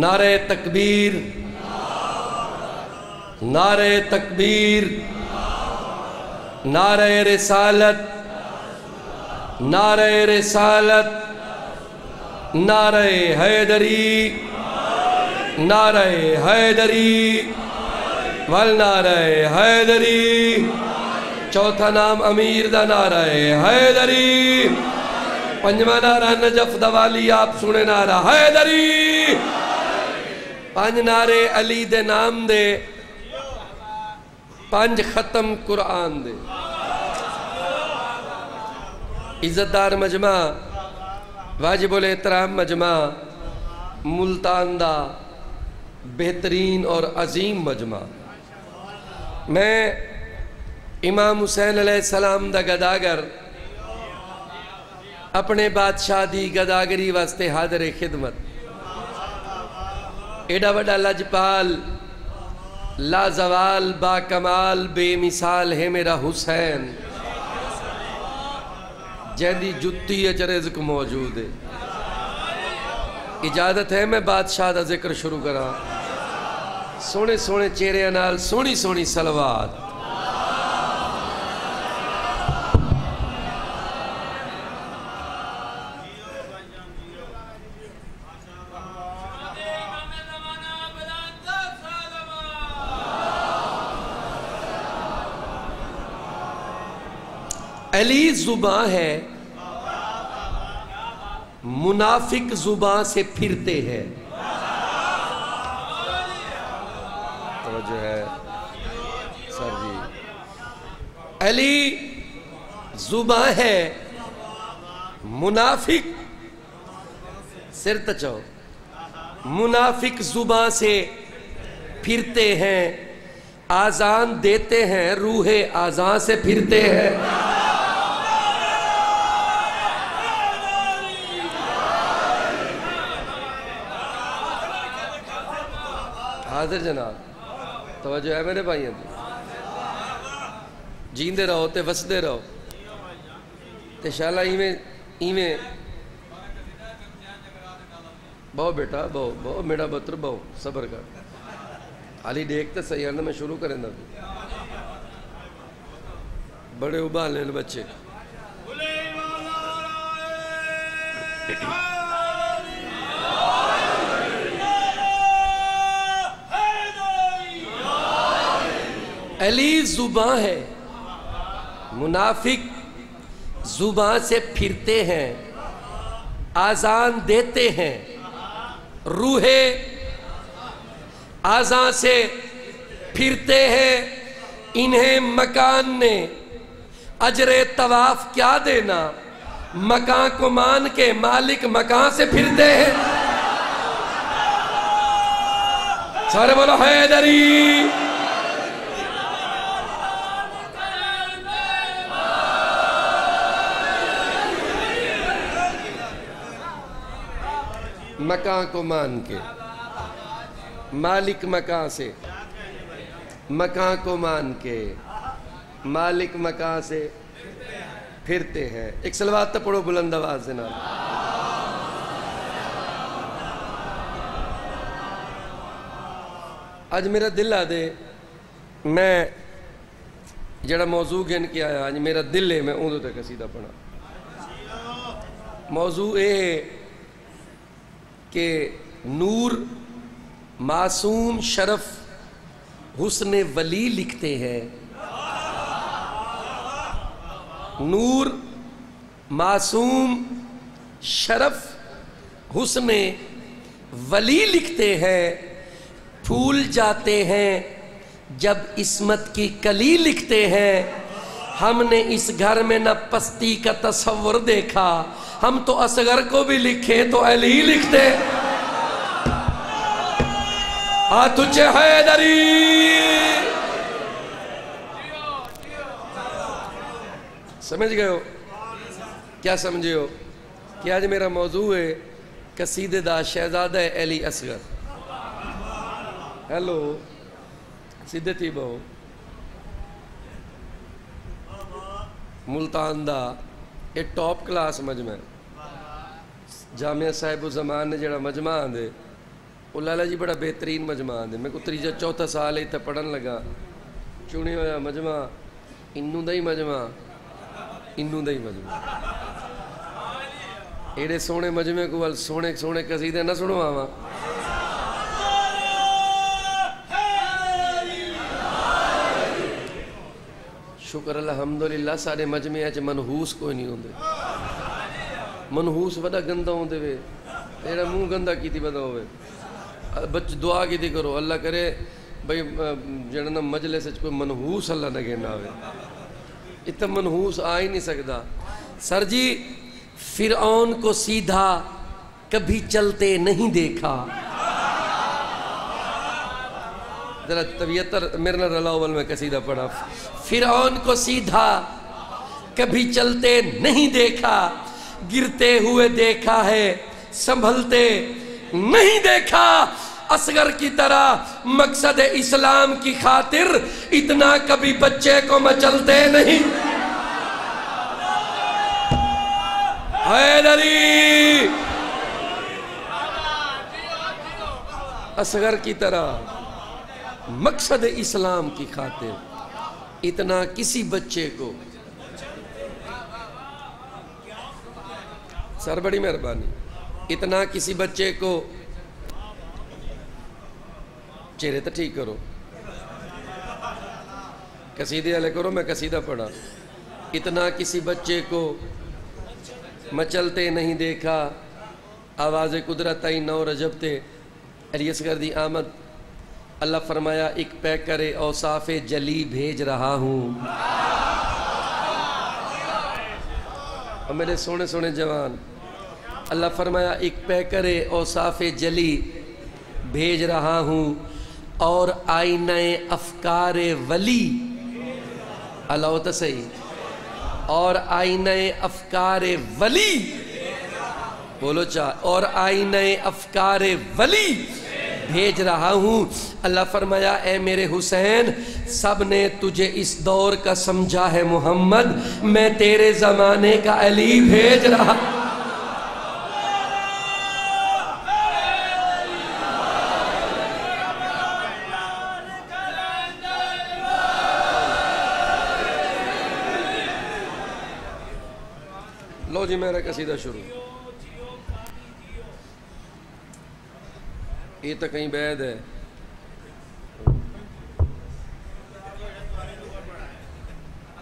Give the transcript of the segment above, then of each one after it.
نعرہ تکبیر۔ نعرہ تکبیر۔ نعرہ رسالت۔ نعرہ رسالت۔ نعرہ حیدری۔ نعرہ حیدری۔ والنعرہ حیدری۔ چوتھا نام امیر دا نعرہ حیدری۔ پنجمہ نعرہ نجف دوالی آپ سنے نعرہ حیدری۔ پانچ نعرے علی دے نام دے پانچ ختم قرآن دے۔ عزتدار مجمع، واجب الاحترام مجمع، ملتان دا بہترین اور عظیم مجمع۔ میں امام حسین علیہ السلام دا گداگر، اپنے بادشاہ دی گداگری واسطے حاضر خدمت۔ ایڈا وڈا لجپال لا زوال با کمال بے مثال ہے میرا حسین۔ جہدی جتی اچ موجود ہے۔ اجازت ہے، میں بادشاہ دا ذکر شروع کرا سونے سونے چہرے نال سونی سونی سلوات۔ علی زباں ہے، منافق زباں سے پھرتے ہیں۔ توجہ ہے، سر جی۔ علی زباں ہے، منافق، سر تچو منافق زباں سے پھرتے ہیں آزان دیتے ہیں، روح آزان سے پھرتے ہیں۔ حاضر جناب، توجہ ہے میرے بھائیوں دی جیندے رہو تے وسدے رہو۔ تے شالا ایویں ایویں۔ بہو بیٹا، بہو بہو، میرا بطر بہو، صبر کر۔ علی دیکھتے صحیح ہے میں شروع کریں دا۔ بڑے ابال لیں بچے۔ علی زباں ہے۔ منافق زباں سے پھرتے ہیں آزان دیتے ہیں۔ روح آزان سے پھرتے ہیں۔ انہیں مکان نے اجر طواف کیا دینا؟ مکان کو مان کے مالک مکان سے پھرتے ہیں۔ سارے بولو، حیدری! مکان کو مان کے۔ مالک مکان سے۔ مکان کو مان کے۔ مالک مکان سے پھرتے ہیں۔ ایک سلوات تو پڑھو بلند آواز دینا آج میرا دل آ دے۔ میں جڑا موضوع گن کے آیا، آج میرا دل ہے، میں اندو تک سیدھا پڑھا۔ موضوع اے ہے کہ نور معصوم شرف حسن ولی لکھتے ہیں۔ نور معصوم شرف حسن ولی لکھتے ہیں۔ پھول جاتے ہیں جب عصمت کی کلی لکھتے ہیں۔ ہم نے اس گھر میں نہ پستی کا تصور دیکھا۔ ہم تو اصغر کو بھی لکھیں تو علی لکھتے۔ آ تجھے حیدری سمجھ گئے ہو؟ کیا سمجھے ہو؟ کہ آج میرا موضوع ہے قصید دا شہزادہ علی اصغر۔ ہیلو سیدھے تھی بہو۔ ملتان دا۔ ਇਹ ਟੌਪ ਕਲਾਸ ਮਜਮਾ ਜਾਮਿਆ ਸਾਹਿਬ ਜ਼ਮਾਨ ਨੇ ਜਿਹੜਾ ਮਜਮਾ ਆਂਦੇ, ਉਹ ਲਾਲਾ ਜੀ ਬੜਾ ਬਿਹਤਰੀਨ ਮਜਮਾ ਆਂਦੇ। ਮੈਂ ਕੋ ਤੀਜਾ ਚੌਥਾ ਸਾਲ ਇੱਥੇ ਪੜਨ ਲਗਾ ਚੁਣੇ ਹੋਇਆ ਮਜਮਾ, ਇਨੂੰ ਦਾ ਹੀ ਮਜਮਾ, ਇਨੂੰ ਦਾ ਹੀ ਮਜਮਾ। ਇਹੜੇ ਸੋਹਣੇ ਮਜਮੇ ਕੋਲ ਸੋਹਣੇ ਸੋਹਣੇ ਕਸੀਦੇ ਨਾ ਸੁਣਵਾਵਾਂ। شکر الحمدللہ سارے مجمع اچ منحوس کوئی نہیں ہوندے۔ منحوس وڈا گندا ہوندے وے۔ تیرا منہ گندا کیتی ودا ہوئے بچ دعا کیتی کرو، اللہ کرے بھئی جڑا نا مجلس کوئی منحوس اللہ نہ گینا ہوئے اتنا منحوس آ ہی نہیں سکتا سر جی فرعون کو سیدھا کبھی چلتے نہیں دیکھا۔ ذرا طبیعت میرے نہ رلاول میں قصیدہ پڑھا۔ فرعون کو سیدھا کبھی چلتے نہیں دیکھا، گرتے ہوئے دیکھا ہے، سنبھلتے نہیں دیکھا۔ اصغر کی طرح مقصد اسلام کی خاطر اتنا کبھی بچے کو مچلتے نہیں۔ حیدری اصغر کی طرح۔ مقصد اسلام کی خاطر اتنا کسی بچے کو سر بڑی مہربانی، اتنا کسی بچے کو چہرے تو ٹھیک کرو۔ قصیدے والے کرو، میں قصیدہ پڑھا۔ اتنا کسی بچے کو مچلتے نہیں دیکھا، آواز قدرت آئی نو رجب تے علیس دی آمد۔ اللہ فرمایا، ایک پیکر اوصاف جلی بھیج رہا ہوں۔ اور میرے سونے سونے جوان، اللہ فرمایا، ایک پیکر اوصاف جلی بھیج رہا ہوں۔ اور آئینہ افکار ولی، اللہ تو صحیح۔ اور آئینہ افکار ولی، بولو چاہ، اور آئینہ افکار ولی۔ بھیج رہا ہوں۔ اللہ فرمایا، اے میرے حسین، سب نے تجھے اس دور کا سمجھا ہے محمد۔ میں تیرے زمانے کا علی بھیج رہا لو جی میرا قصیدہ شروع۔ یہ تو کہیں بید ہے۔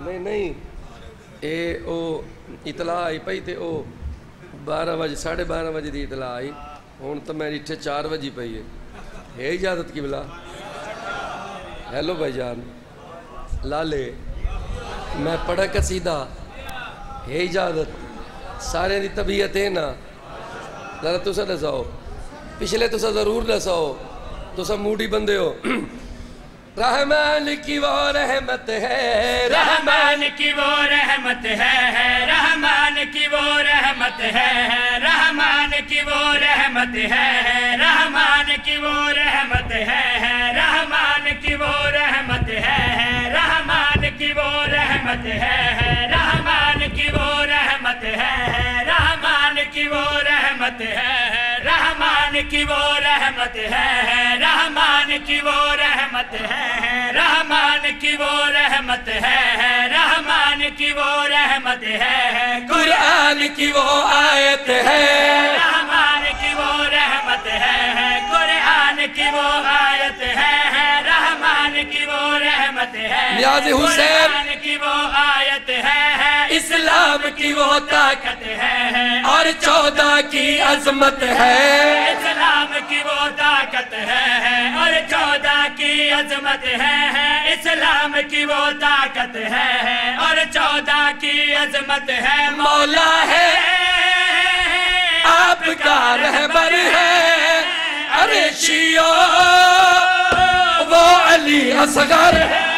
نہیں نہیں۔ اے او، اطلاع آئی پئی تے او بارہ بجے، ساڑھے بارہ بجے دی اطلاع آئی۔ ہوں تو میں ریٹھے چار بجے پئی ہے۔ ہے اجازت کی بلا ہیلو بھائی جان۔ لالے، میں پڑھا قصیدہ ہے اجازت۔ سارے دی طبیعت ہے نا۔ ذرا تو سا دساؤ۔ پچھلے تو سا ضرور دساؤ تو سا موڈی بندے ہو۔ رحمان کی وہ رحمت ہے، رحمان کی وہ رحمت ہے، رحمان کی وہ رحمت ہے، رحمان کی وہ رحمت ہے، رحمان کی وہ رحمت ہے، رحمان کی وہ رحمت ہے، رحمان کی وہ رحمت ہے، رحمان کی وہ رحمت ہے، رحمان کی وہ رحمت ہے۔ رحمان کی وہ رحمت ہے، رحمان کی وہ رحمت ہے، رحمان کی وہ رحمت ہے، رحمان کی وہ رحمت ہے، قرآن کی وہ آیت ہے۔ رحمان کی وہ رحمت ہے، قرآن کی وہ آیت ہے رحمان کی وہ رحمت ہے۔ نیاز حسین۔ قرآن کی وہ آیت ہے۔ اسلام کی وہ طاقت ہے۔ اور چودہ کی عظمت ہے۔ اسلام کی وہ طاقت ہے۔ اور چودہ کی عظمت ہے۔ اسلام کی وہ طاقت ہے۔ اور چودہ کی عظمت ہے۔ مولا ہے۔ آپ کا رہبر ہے۔ ارے شیو علی اصغر ہے۔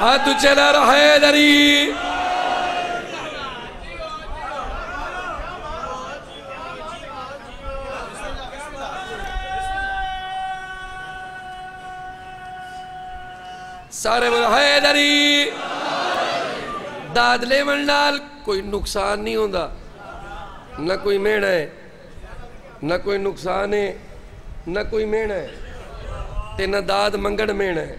ہاتھ چلا رہا ہے دری۔ سارے بول حیدری داد لے من نال، کوئی نقصان نہیں ہوندا۔ نہ کوئی میڑا ہے، نہ کوئی نقصان ہے، نہ کوئی میڑا ہے۔ تے نہ داد منگڑ میڑا ہے۔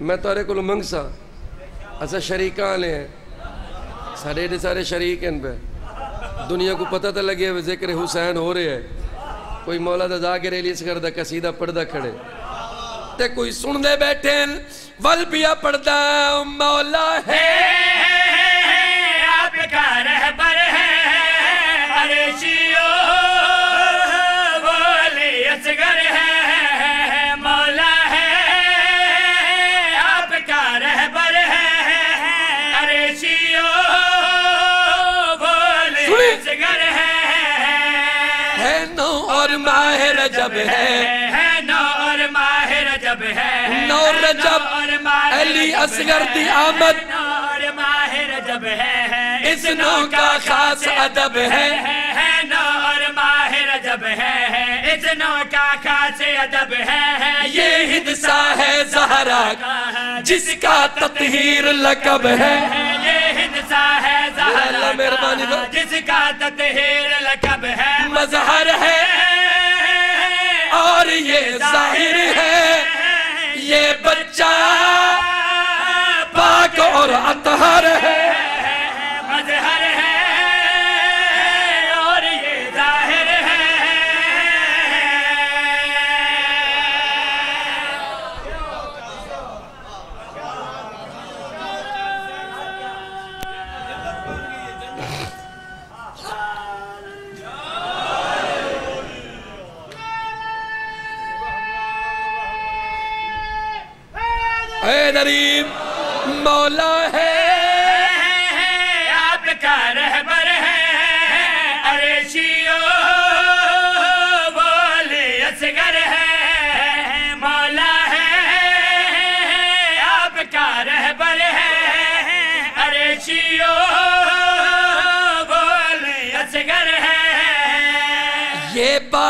میں تورے کو منگ سا۔ اچھا، اسا شریکاں لے ہیں؟ سارے دے سارے شریک ہیں پہ۔ دنیا کو پتہ تھا لگے ہوئے ذکر حسین ہو رہے ہیں۔ کوئی مولا دا ذاکر ریلیس کردہ قصیدہ پڑھدہ کھڑے۔ تے کوئی سن دے بیٹھے ول پیا پڑھدہ مولا ہے۔ آپ کا رہبر ہے۔ عرشیو ہے ہے نو اور ماہ رجب ہے نو رجب علی اصغر ہے۔ دی آمد نو اور ماہ رجب ہے اس نو کا خاص ادب ہے ہے نو اور ماہ رجب ہے اس نو کا خاص ادب ہے یہ ہدسہ ہے زہرا جس کا تطہیر لقب ہے یہ ہندسا ہے زہرا کا۔ جس کا تطہیر لقب بچہ پاک اور اطہر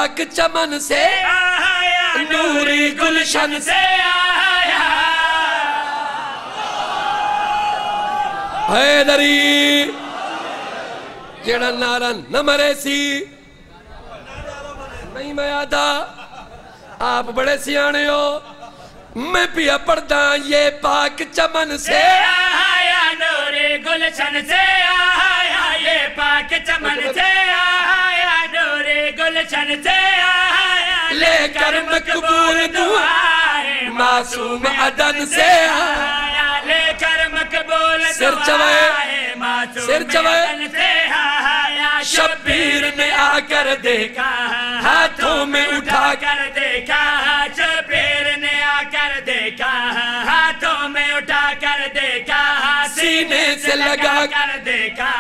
پاک چمن سے نوری گلشن سے۔ آیا حیدری جڑا نارا نہ مرے سی نہیں میں آدھا آپ بڑے سیانے ہو میں پیا پڑھتا یہ پاک چمن سے۔ آیا نور گلشن سے آیا یہ پاک چمن سے آیا گلشن سے آیا لے کر مقبول دعائیں معصوم عدن سے آیا لے کر مقبول دعائیں معصوم۔ عدن سے آیا شبیر نے آ کر دیکھا ہاتھوں میں اٹھا کر دیکھا شبیر نے آ کر دیکھا ہاتھوں میں اٹھا کر دیکھا سینے سے لگا کر دیکھا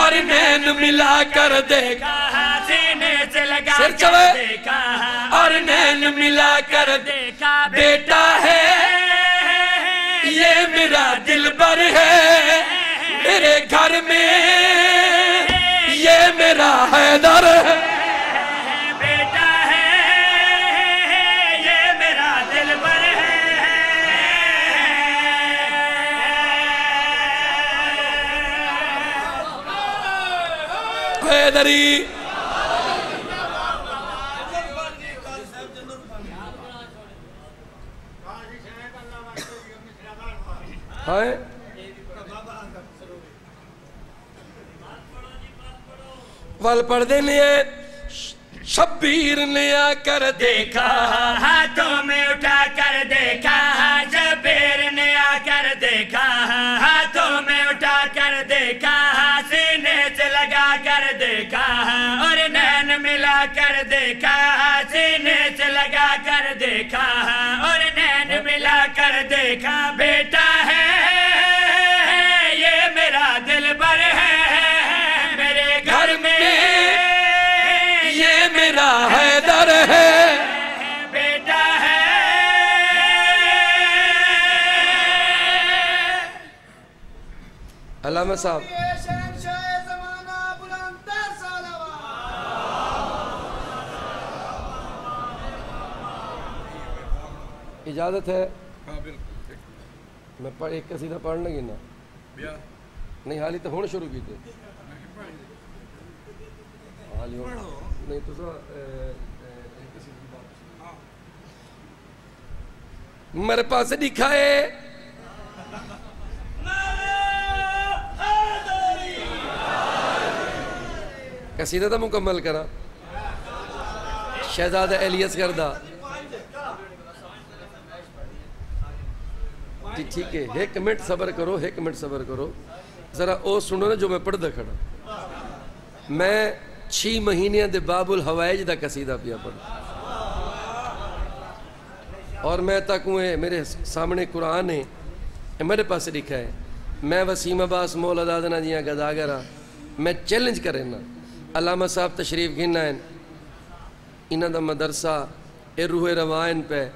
اور نین ملا کر دیکھا۔ سر کر۔ دیکھا اور نین ملا کر دیکھا بیٹا ول پڑھ دے لیے، شبیر نے آ کر دیکھا۔ ہاتھوں میں اٹھا کر دیکھا جبیر نے آ کر دیکھا۔ ہاتھوں میں اٹھا کر دیکھا، سینے سے لگا کر دیکھا۔ اور نین ملا کر دیکھا، سینے سے لگا کر دیکھا۔ اور نین ملا کر دیکھا، بیٹا علامہ صاحب۔ اجازت ہے؟ ہاں میں پڑھ ایک قصیدہ پڑھنا گی نا۔ بیا۔ نہیں حالی تو ہونے شروع کی تھے حالی نہیں تو سا میرے پاس لکھا ہے قصیدہ تو مکمل کرا۔ شہزادہ ایلیس کردہ جی ٹھیک ہے، ایک منٹ صبر کرو، ایک منٹ صبر کرو۔ ذرا او سنو نا جو میں پڑھ کھڑا۔ میں چھ مہینے دے باب الحوائج دا قصیدہ پیا پڑھ اور میں تک ہوئے میرے سامنے قرآن ہے۔ میرے پاس لکھا ہے، میں وسیم عباس مولا دادنا جیاں گداگرہ۔ میں چیلنج کریں نا۔ علامہ صاحب تشریف گھننا ہے انہ دا مدرسہ، اے روح روائن پہ۔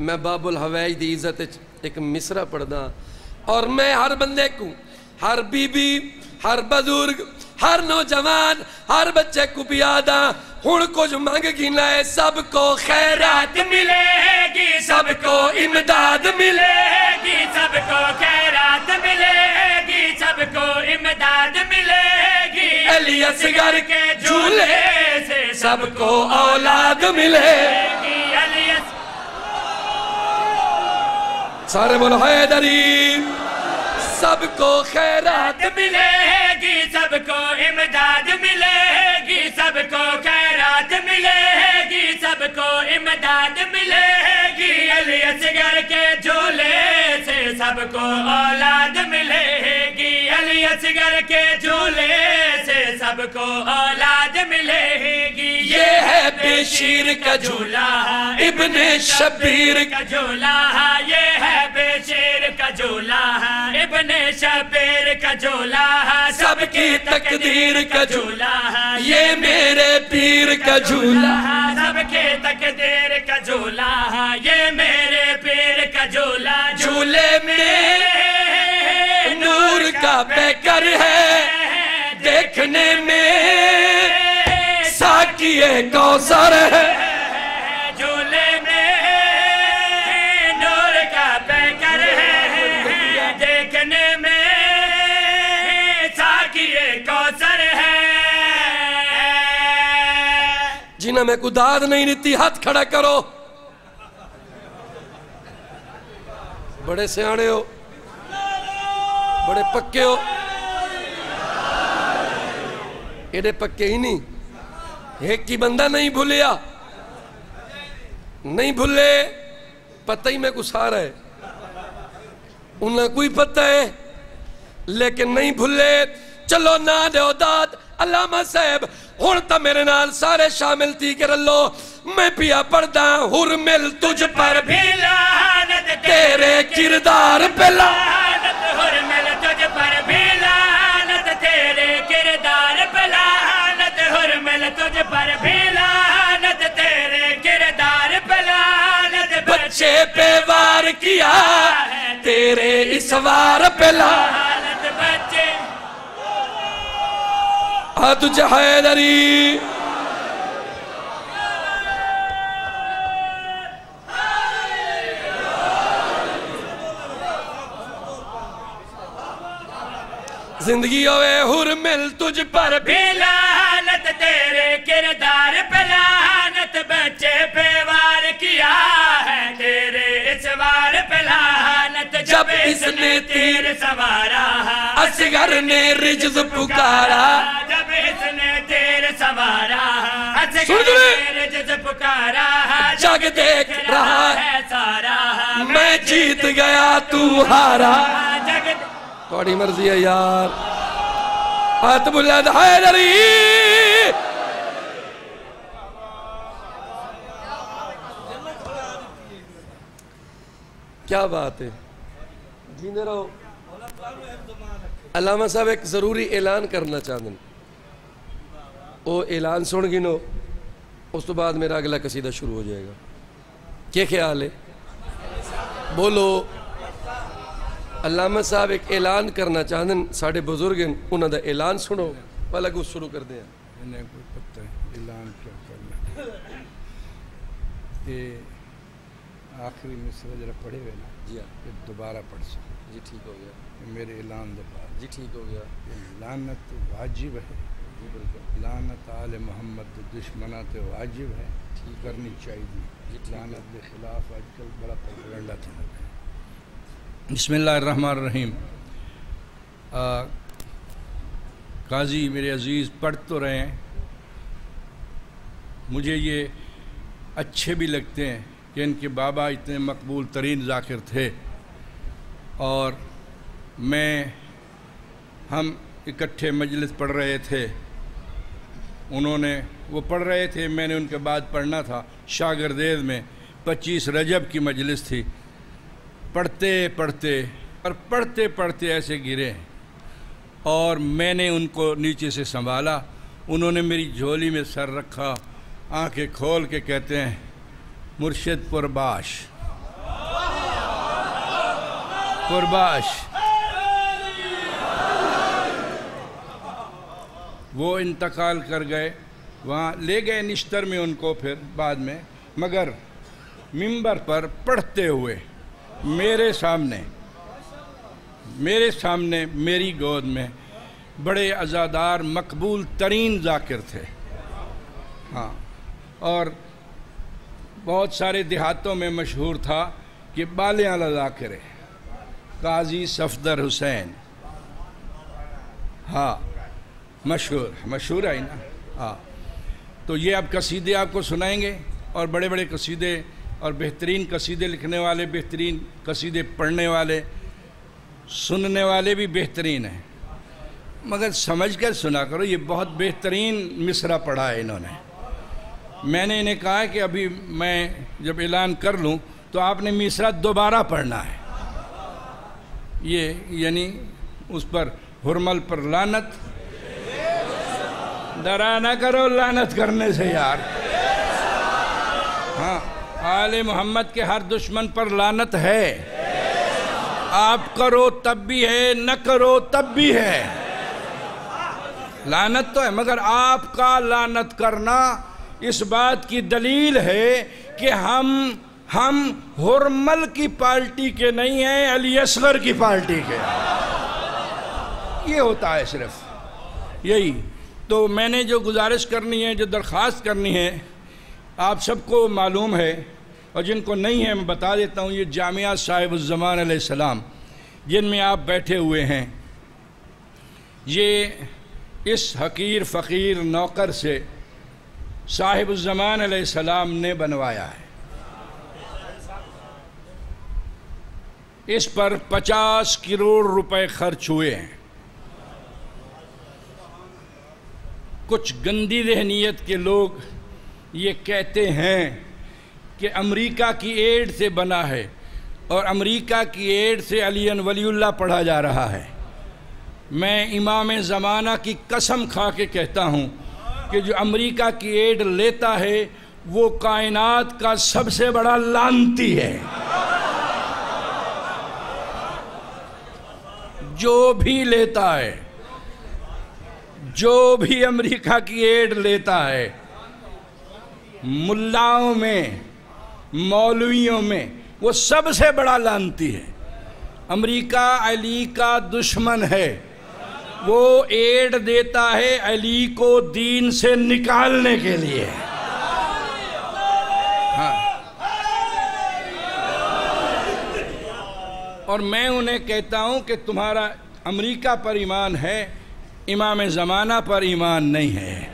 میں باب الحویج دی عزت ایک مصرہ پڑھدا۔ اور میں ہر بندے کو ہر بی بی ہر بزرگ ہر نوجوان، ہر بچے کو پیادا ہن کچھ مانگ گھنا ہے سب کو خیرات ملے گی، سب کو امداد ملے گی، سب کو خیرات ملے گی، سب کو امداد ملے گی۔ علی اصغر کے جھولے سے سب کو اولاد ملے گی۔ علی اصغر سارے بولو حیدری سب کو خیرات ملے گی سب کو امداد ملے گی سب کو خیرات ملے گی سب کو امداد ملے گی۔ علی اصغر کے جھولے سے سب کو اولاد ملے گی۔ علی اصغر کے جھولے سے سب کو اولاد ملے گی۔ یہ ہے بشیر کا جھولا ابن شبیر۔ کا کا جھولا یہ ہے بے شیر جھولا ابن شبیر کا جھولا سب کی تقدیر کا جھولا یہ میرے پیر کا جھولا سب کے تقدیر کا جھولا یہ میرے پیر کا جھولا جھولے میں نور کا پیکر ہے دیکھنے میں ساکیے کوثر ہے۔ جنہیں میں کو داد نہیں دیتی ہاتھ کھڑا کرو۔ بڑے سیانے ہو، بڑے پکے ہو۔ ایڈے پکے ہی نہیں۔ ایک کی بندہ نہیں بھولیا۔ نہیں بھولے، پتہ ہی میں کو سارا ہے۔ انہیں کوئی پتہ ہے، لیکن نہیں بھولے۔ چلو نہ دیو داد۔ علامہ صاحب ہن تا میرے نال سارے شامل تھی کر لو میں پیا پڑھدا ہر مل تجھ پر بھی۔ لعنت تیرے کردار پہ لعنت حرمل تجھ پر بھی۔ لعنت تیرے کردار پہ لعنت حرمل تجھ پر بھی۔ لعنت تیرے کردار پہ لعنت بچے پہ وار کیا تیرے اس وار پہ لعنت بچے تجھے حیدری زندگی ہوئے ہر مل تجھ پر۔ بھی لعنت تیرے کردار پہ لعنت بچے پہ وار کیا ہے تیرے اس وار پہ لعنت۔ جب اس نے تیر سوارا اصغر نے رجز پکارا۔ جب اس نے تیر سوارا اصغر لے۔ نے رجز پکارا جگ دیکھ رہا ہے۔ سارا میں جیت گیا تو ہارا۔ تھوڑی مرضی ہے یار۔ آتب اللہ حیدری کیا بات ہے؟ جیندے رہو۔ علامہ صاحب ایک ضروری اعلان کرنا چاہتے ہیں۔ وہ اعلان سن گنو اس تو بعد میرا اگلا قصیدہ شروع ہو جائے گا۔ کیا خیال ہے؟ بولو۔ علامہ صاحب ایک اعلان کرنا چاہتے ہیں ساڑھے بزرگ ہیں انہوں دا اعلان سنو۔ پہلے کو شروع کر دیں۔ انہیں کوئی پتہ ہے اعلان کیا کرنا یہ آخری مصرع ذرا پڑھے ہوئے نا جی ہاں۔ دوبارہ پڑھ سکوں جی ٹھیک ہو گیا۔ یہ میرے اعلان بعد جی ٹھیک ہو گیا۔ یہ لعنت واجب ہے۔ جی بالکل۔ لعنت آل محمد دے دشمنات واجب ہے۔ ٹھیک کرنی چاہیے۔ جی ہے۔ لعنت کے خلاف آج کل بڑا پروپیگنڈا تھا بسم اللہ الرحمن الرحیم۔ قاضی میرے عزیز پڑھ تو رہے ہیں۔ مجھے یہ اچھے بھی لگتے ہیں کہ ان کے بابا اتنے مقبول ترین ذاکر تھے۔ اور میں ہم اکٹھے مجلس پڑھ رہے تھے۔ انہوں نے، وہ پڑھ رہے تھے، میں نے ان کے بعد پڑھنا تھا۔ شاگردیز میں پچیس رجب کی مجلس تھی۔ پڑھتے پڑھتے، اور پڑھتے پڑھتے ایسے گرے۔ اور میں نے ان کو نیچے سے سنبھالا۔ انہوں نے میری جھولی میں سر رکھا، آنکھیں کھول کے کہتے ہیں، مرشد پرباش۔ پرباش۔ وہ انتقال کر گئے، وہاں لے گئے نشتر میں ان کو پھر بعد میں، مگر ممبر پر پڑھتے ہوئے میرے سامنے میرے سامنے میری گود میں بڑے ازادار مقبول ترین ذاکر تھے۔ ہاں اور بہت سارے دیہاتوں میں مشہور تھا کہ بالے والا ذاکر ہے، قاضی صفدر حسین۔ ہاں مشہور مشہور ہے نا ہاں۔ تو یہ اب قصیدے آپ کو سنائیں گے اور بڑے بڑے قصیدے اور بہترین قصیدے لکھنے والے، بہترین قصیدے پڑھنے والے، سننے والے بھی بہترین ہیں۔ مگر سمجھ کر سنا کرو، یہ بہت بہترین مصرع پڑھا ہے انہوں نے۔ میں نے انہیں کہا کہ ابھی میں جب اعلان کر لوں تو آپ نے مصرع دوبارہ پڑھنا ہے۔ یہ یعنی اس پر حرمل پر لانت ڈرا نہ کرو لانت کرنے سے یار۔ ہاں آل محمد کے ہر دشمن پر لانت ہے۔ آپ کرو تب بھی ہے، نہ کرو تب بھی ہے۔ لانت تو ہے، مگر آپ کا لانت کرنا اس بات کی دلیل ہے کہ ہم ہم حرمل کی پارٹی کے نہیں ہیں، علی اصغر کی پارٹی کے۔ یہ ہوتا ہے صرف، یہی۔ تو میں نے جو گزارش کرنی ہے، جو درخواست کرنی ہے، آپ سب کو معلوم ہے اور جن کو نہیں ہے، میں بتا دیتا ہوں، یہ جامعہ صاحب الزمان علیہ السلام، جن میں آپ بیٹھے ہوئے ہیں۔ یہ اس حقیر فقیر نوکر سے صاحب الزمان علیہ السلام نے بنوایا ہے۔ اس پر پچاس کروڑ روپے خرچ ہوئے ہیں۔ کچھ گندی ذہنیت کے لوگ یہ کہتے ہیں کہ امریکہ کی ایڈ سے بنا ہے اور امریکہ کی ایڈ سے علی ولی اللہ پڑھا جا رہا ہے۔ میں امام زمانہ کی قسم کھا کے کہتا ہوں کہ جو امریکہ کی ایڈ لیتا ہے وہ کائنات کا سب سے بڑا لانتی ہے۔ جو بھی لیتا ہے جو بھی امریکہ کی ایڈ لیتا ہے، ملاؤں میں، مولویوں میں، وہ سب سے بڑا لانتی ہے۔ امریکہ علی کا دشمن ہے۔ وہ ایڈ دیتا ہے علی کو دین سے نکالنے کے لیے۔ ہاں۔ اور میں انہیں کہتا ہوں کہ تمہارا امریکہ پر ایمان ہے۔ امام زمانہ پر ایمان نہیں ہے۔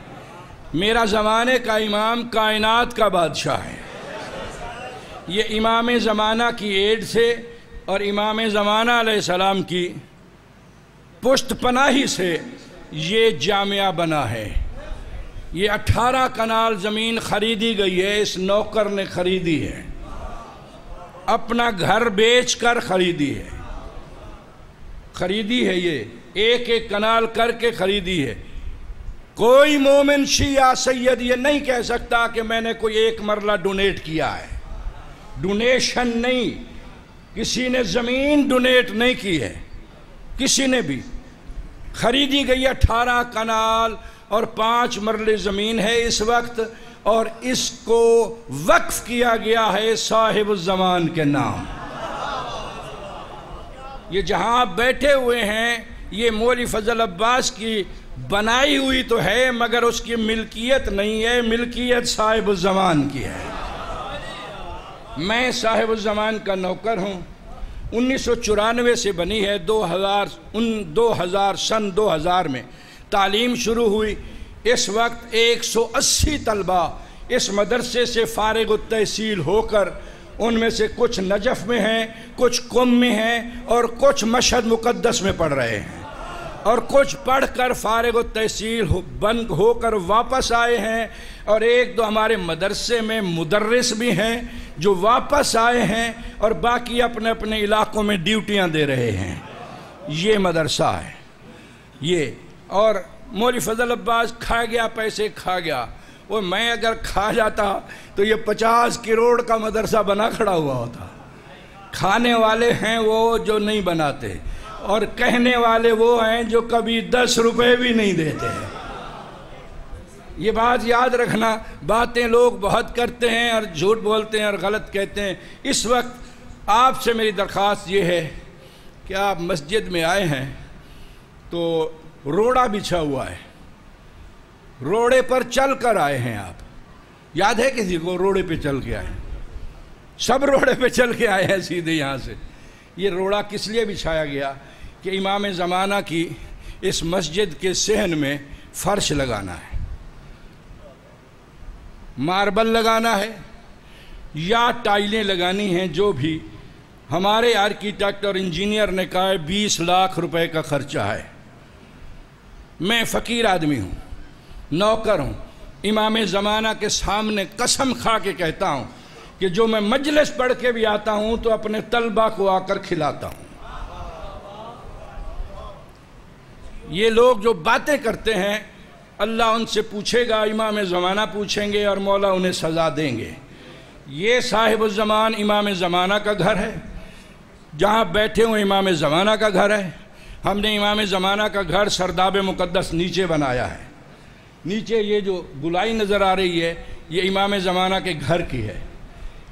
میرا زمانے کا امام کائنات کا بادشاہ ہے۔ یہ امام زمانہ کی ایڈ سے اور امام زمانہ علیہ السلام کی پشت پناہی سے یہ جامعہ بنا ہے۔ یہ اٹھارہ کنال زمین خریدی گئی ہے، اس نوکر نے خریدی ہے۔ اپنا گھر بیچ کر خریدی ہے۔ خریدی ہے یہ۔ ایک ایک کنال کر کے خریدی ہے۔ کوئی مومن شیعہ سید یہ نہیں کہہ سکتا کہ میں نے کوئی ایک مرلہ ڈونیٹ کیا ہے۔ ڈونیشن نہیں۔ کسی نے زمین ڈونیٹ نہیں کی ہے۔ کسی نے بھی۔ خریدی گئی اٹھارہ کنال اور پانچ مرلے زمین ہے اس وقت اور اس کو وقف کیا گیا ہے صاحب الزمان کے نام۔ یہ جہاں آپ بیٹھے ہوئے ہیں یہ مولی فضل عباس کی بنائی ہوئی تو ہے، مگر اس کی ملکیت نہیں ہے۔ ملکیت صاحب الزمان کی ہے۔ میں صاحب الزمان کا نوکر ہوں۔ انیس سو چورانوے سے بنی ہے۔ دو ہزار، ان دو ہزار سن دو ہزار میں تعلیم شروع ہوئی۔ اس وقت ایک سو اسی طلبہ اس مدرسے سے فارغ التحصیل ہو کر ان میں سے کچھ نجف میں ہیں، کچھ کم میں ہیں اور کچھ مشہد مقدس میں پڑھ رہے ہیں۔ اور کچھ پڑھ کر فارغ التحصیل بند ہو کر واپس آئے ہیں اور ایک دو ہمارے مدرسے میں مدرس بھی ہیں جو واپس آئے ہیں اور باقی اپنے اپنے علاقوں میں ڈیوٹیاں دے رہے ہیں۔ یہ مدرسہ ہے۔ یہ اور مولی فضل عباس کھا گیا، پیسے کھا گیا۔ وہ میں اگر کھا جاتا تو یہ پچاس کروڑ کا مدرسہ بنا کھڑا ہوا ہوتا۔ کھانے والے ہیں وہ جو نہیں بناتے۔ اور کہنے والے وہ ہیں جو کبھی دس روپے بھی نہیں دیتے ہیں۔ یہ بات یاد رکھنا، باتیں لوگ بہت کرتے ہیں اور جھوٹ بولتے ہیں اور غلط کہتے ہیں۔ اس وقت آپ سے میری درخواست یہ ہے کہ آپ مسجد میں آئے ہیں تو روڑا بچھا ہوا ہے۔ روڑے پر چل کر آئے ہیں آپ۔ یاد ہے کسی کو روڑے پہ چل کے آئے ہیں؟ سب روڑے پہ چل کے آئے ہیں سیدھے یہاں سے۔ یہ روڑا کس لیے بچھایا گیا؟ کہ امام زمانہ کی اس مسجد کے سہن میں فرش لگانا ہے۔ ماربل لگانا ہے یا ٹائلیں لگانی ہیں جو بھی۔ ہمارے آرکیٹیکٹ اور انجینئر نے کہا ہے بیس لاکھ روپے کا خرچہ ہے۔ میں فقیر آدمی ہوں، نوکر ہوں۔ امام زمانہ کے سامنے قسم کھا کے کہتا ہوں کہ جو میں مجلس پڑھ کے بھی آتا ہوں تو اپنے طلبہ کو آ کر کھلاتا ہوں۔ یہ لوگ جو باتیں کرتے ہیں، اللہ ان سے پوچھے گا، امام زمانہ پوچھیں گے اور مولا انہیں سزا دیں گے۔ یہ صاحب الزمان امام زمانہ کا گھر ہے۔ جہاں بیٹھے ہوئے امام زمانہ کا گھر ہے۔ ہم نے امام زمانہ کا گھر سرداب مقدس نیچے بنایا ہے۔ نیچے یہ جو گلائی نظر آ رہی ہے، یہ امام زمانہ کے گھر کی ہے۔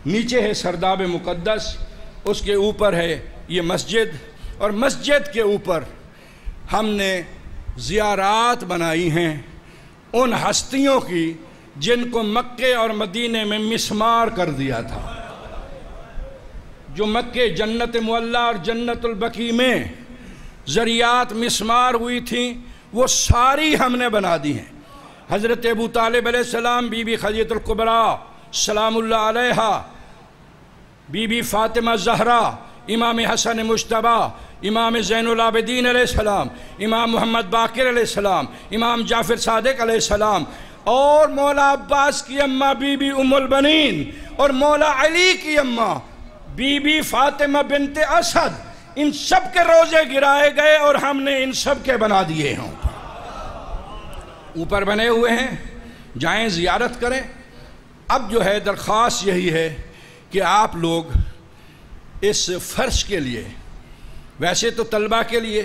نیچے ہے سرداب مقدس، اس کے اوپر ہے یہ مسجد اور مسجد کے اوپر ہم نے زیارات بنائی ہیں ان ہستیوں کی جن کو مکے اور مدینے میں مسمار کر دیا تھا۔ جو مکے جنت معلہ اور جنت البقی میں ذریعات مسمار ہوئی تھیں وہ ساری ہم نے بنا دی ہیں۔ حضرت ابو طالب علیہ السلام، بی بی خلیت القبرہ سلام اللہ علیہ بی بی فاطمہ زہرہ امام حسن مشتبہ امام زین العابدین علیہ السلام، امام محمد باقر علیہ السلام، امام جعفر صادق علیہ السلام، اور مولا عباس کی اماں بی بی ام البنین، اور مولا علی کی اماں بی بی فاطمہ بنت اسد، ان سب کے روزے گرائے گئے اور ہم نے ان سب کے بنا دیے ہیں اوپر بنے ہوئے ہیں، جائیں زیارت کریں۔ اب جو ہے، درخواست یہی ہے کہ آپ لوگ اس فرش کے لیے ویسے تو طلبہ کے لیے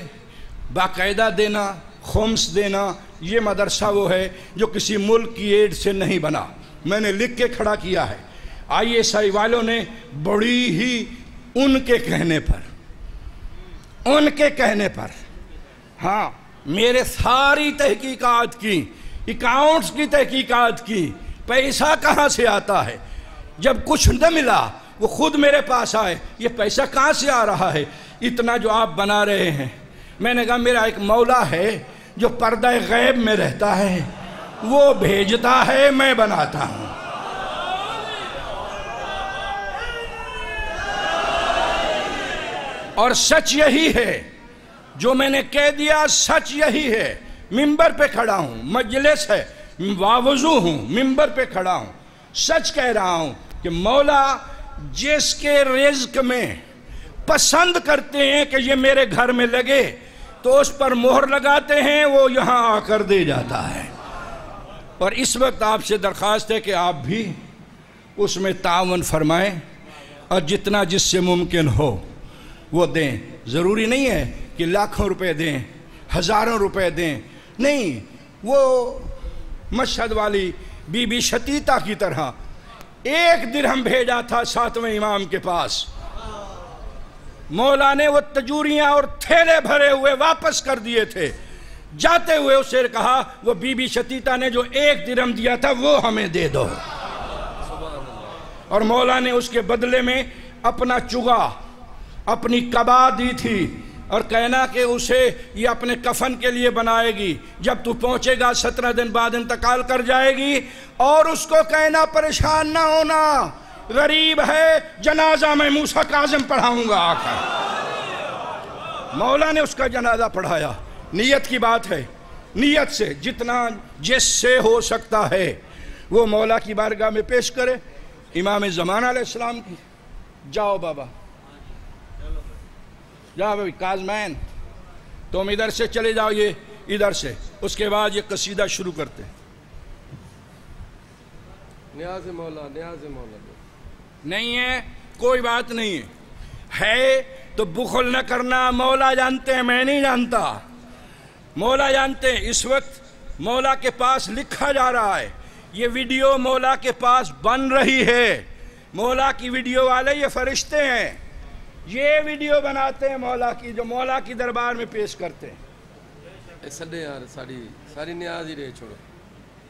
باقاعدہ دینا خمس دینا، یہ مدرسہ وہ ہے جو کسی ملک کی ایڈ سے نہیں بنا۔ میں نے لکھ کے کھڑا کیا ہے۔ آئی ایس آئی والوں نے بڑی ہی ان کے کہنے پر، ان کے کہنے پر ہاں میرے ساری تحقیقات کی، اکاؤنٹس کی تحقیقات کی، پیسہ کہاں سے آتا ہے؟ جب کچھ نہ ملا، وہ خود میرے پاس آئے، یہ پیسہ کہاں سے آ رہا ہے؟ اتنا جو آپ بنا رہے ہیں۔ میں نے کہا، میرا ایک مولا ہے جو پردہ غیب میں رہتا ہے۔ وہ بھیجتا ہے، میں بناتا ہوں۔ اور سچ یہی ہے، جو میں نے کہہ دیا، سچ یہی ہے۔ ممبر پہ کھڑا ہوں، مجلس ہے۔ واوضو ہوں، ممبر پہ کھڑا ہوں۔ سچ کہہ رہا ہوں کہ مولا، جس کے رزق میں پسند کرتے ہیں کہ یہ میرے گھر میں لگے تو اس پر مہر لگاتے ہیں، وہ یہاں آ کر دے جاتا ہے۔ اور اس وقت آپ سے درخواست ہے کہ آپ بھی اس میں تعاون فرمائیں اور جتنا جس سے ممکن ہو وہ دیں۔ ضروری نہیں ہے کہ لاکھوں روپے دیں، ہزاروں روپے دیں۔ نہیں، وہ مشہد والی بی بی شتیتا کی طرح ایک درہم بھیجا تھا ساتویں امام کے پاس۔ مولا نے وہ تجوریاں اور تھیلے بھرے ہوئے واپس کر دیے تھے۔ جاتے ہوئے اسے کہا، وہ بی بی شتیتا نے جو ایک درم دیا تھا، وہ ہمیں دے دو۔ اور مولا نے اس کے بدلے میں اپنا چگا اپنی کبا دی تھی۔ اور کہنا کہ اسے یہ اپنے کفن کے لیے بنائے گی۔ جب تو پہنچے گا، سترہ دن بعد انتقال کر جائے گی۔ اور اس کو کہنا پریشان نہ ہونا۔ غریب ہے، جنازہ میں موسیٰ کاظم پڑھاؤں گا آخر مولا نے اس کا جنازہ پڑھایا۔ نیت کی بات ہے۔ نیت سے جتنا جس سے ہو سکتا ہے، وہ مولا کی بارگاہ میں پیش کرے۔ امام زمان علیہ السلام کی۔ جاؤ بابا۔ جاؤ بھائی کازمین۔ تم ادھر سے چلے جاؤ، یہ ادھر سے۔ اس کے بعد یہ قصیدہ شروع کرتے۔ ہیں نیاز مولا نیاز مولا۔ نہیں ہے کوئی بات نہیں ہے۔ ہے تو بخل نہ کرنا مولا جانتے ہیں میں نہیں جانتا۔ مولا جانتے ہیں اس وقت مولا کے پاس لکھا جا رہا ہے۔ یہ ویڈیو مولا کے پاس بن رہی ہے۔ مولا کی ویڈیو والے یہ فرشتے ہیں۔ یہ ویڈیو بناتے ہیں مولا کی جو مولا کی دربار میں پیش کرتے ہیں۔ سڈے یار ساری ساری نیاز ہی رہے چھوڑو۔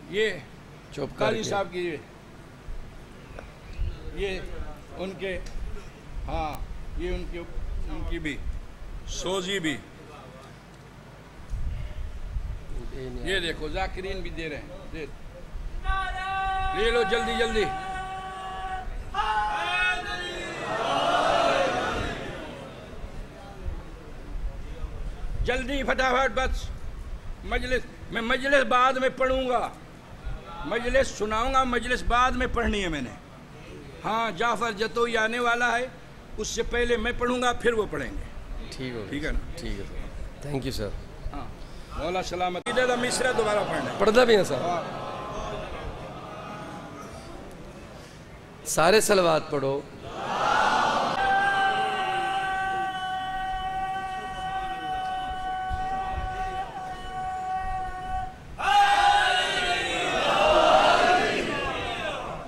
یہ چپ قاضی صاحب کی یہ ان کے ہاں یہ ان کے ان کی بھی۔ سوزی بھی۔ یہ دیکھو، ذاکرین بھی دے رہے ہیں۔ دے۔ لے لو جلدی جلدی۔ جلدی، فٹافٹ، بس۔ مجلس میں مجلس بعد میں پڑھوں گا۔ مجلس سناؤں گا، مجلس بعد میں پڑھنی ہے میں نے۔ ہاں جعفر جتوئی آنے والا ہے اس سے پہلے میں پڑھوں گا پھر وہ پڑھیں گے۔ ٹھیک ہو ٹھیک ہے نا؟ ٹھیک ہے سر۔ تھینک یو سر ہاں۔ مولا سلامت۔ مصرہ دوبارہ پڑھنا ہے پڑھتا بھی ہیں سر۔ سارے سلوات پڑھو۔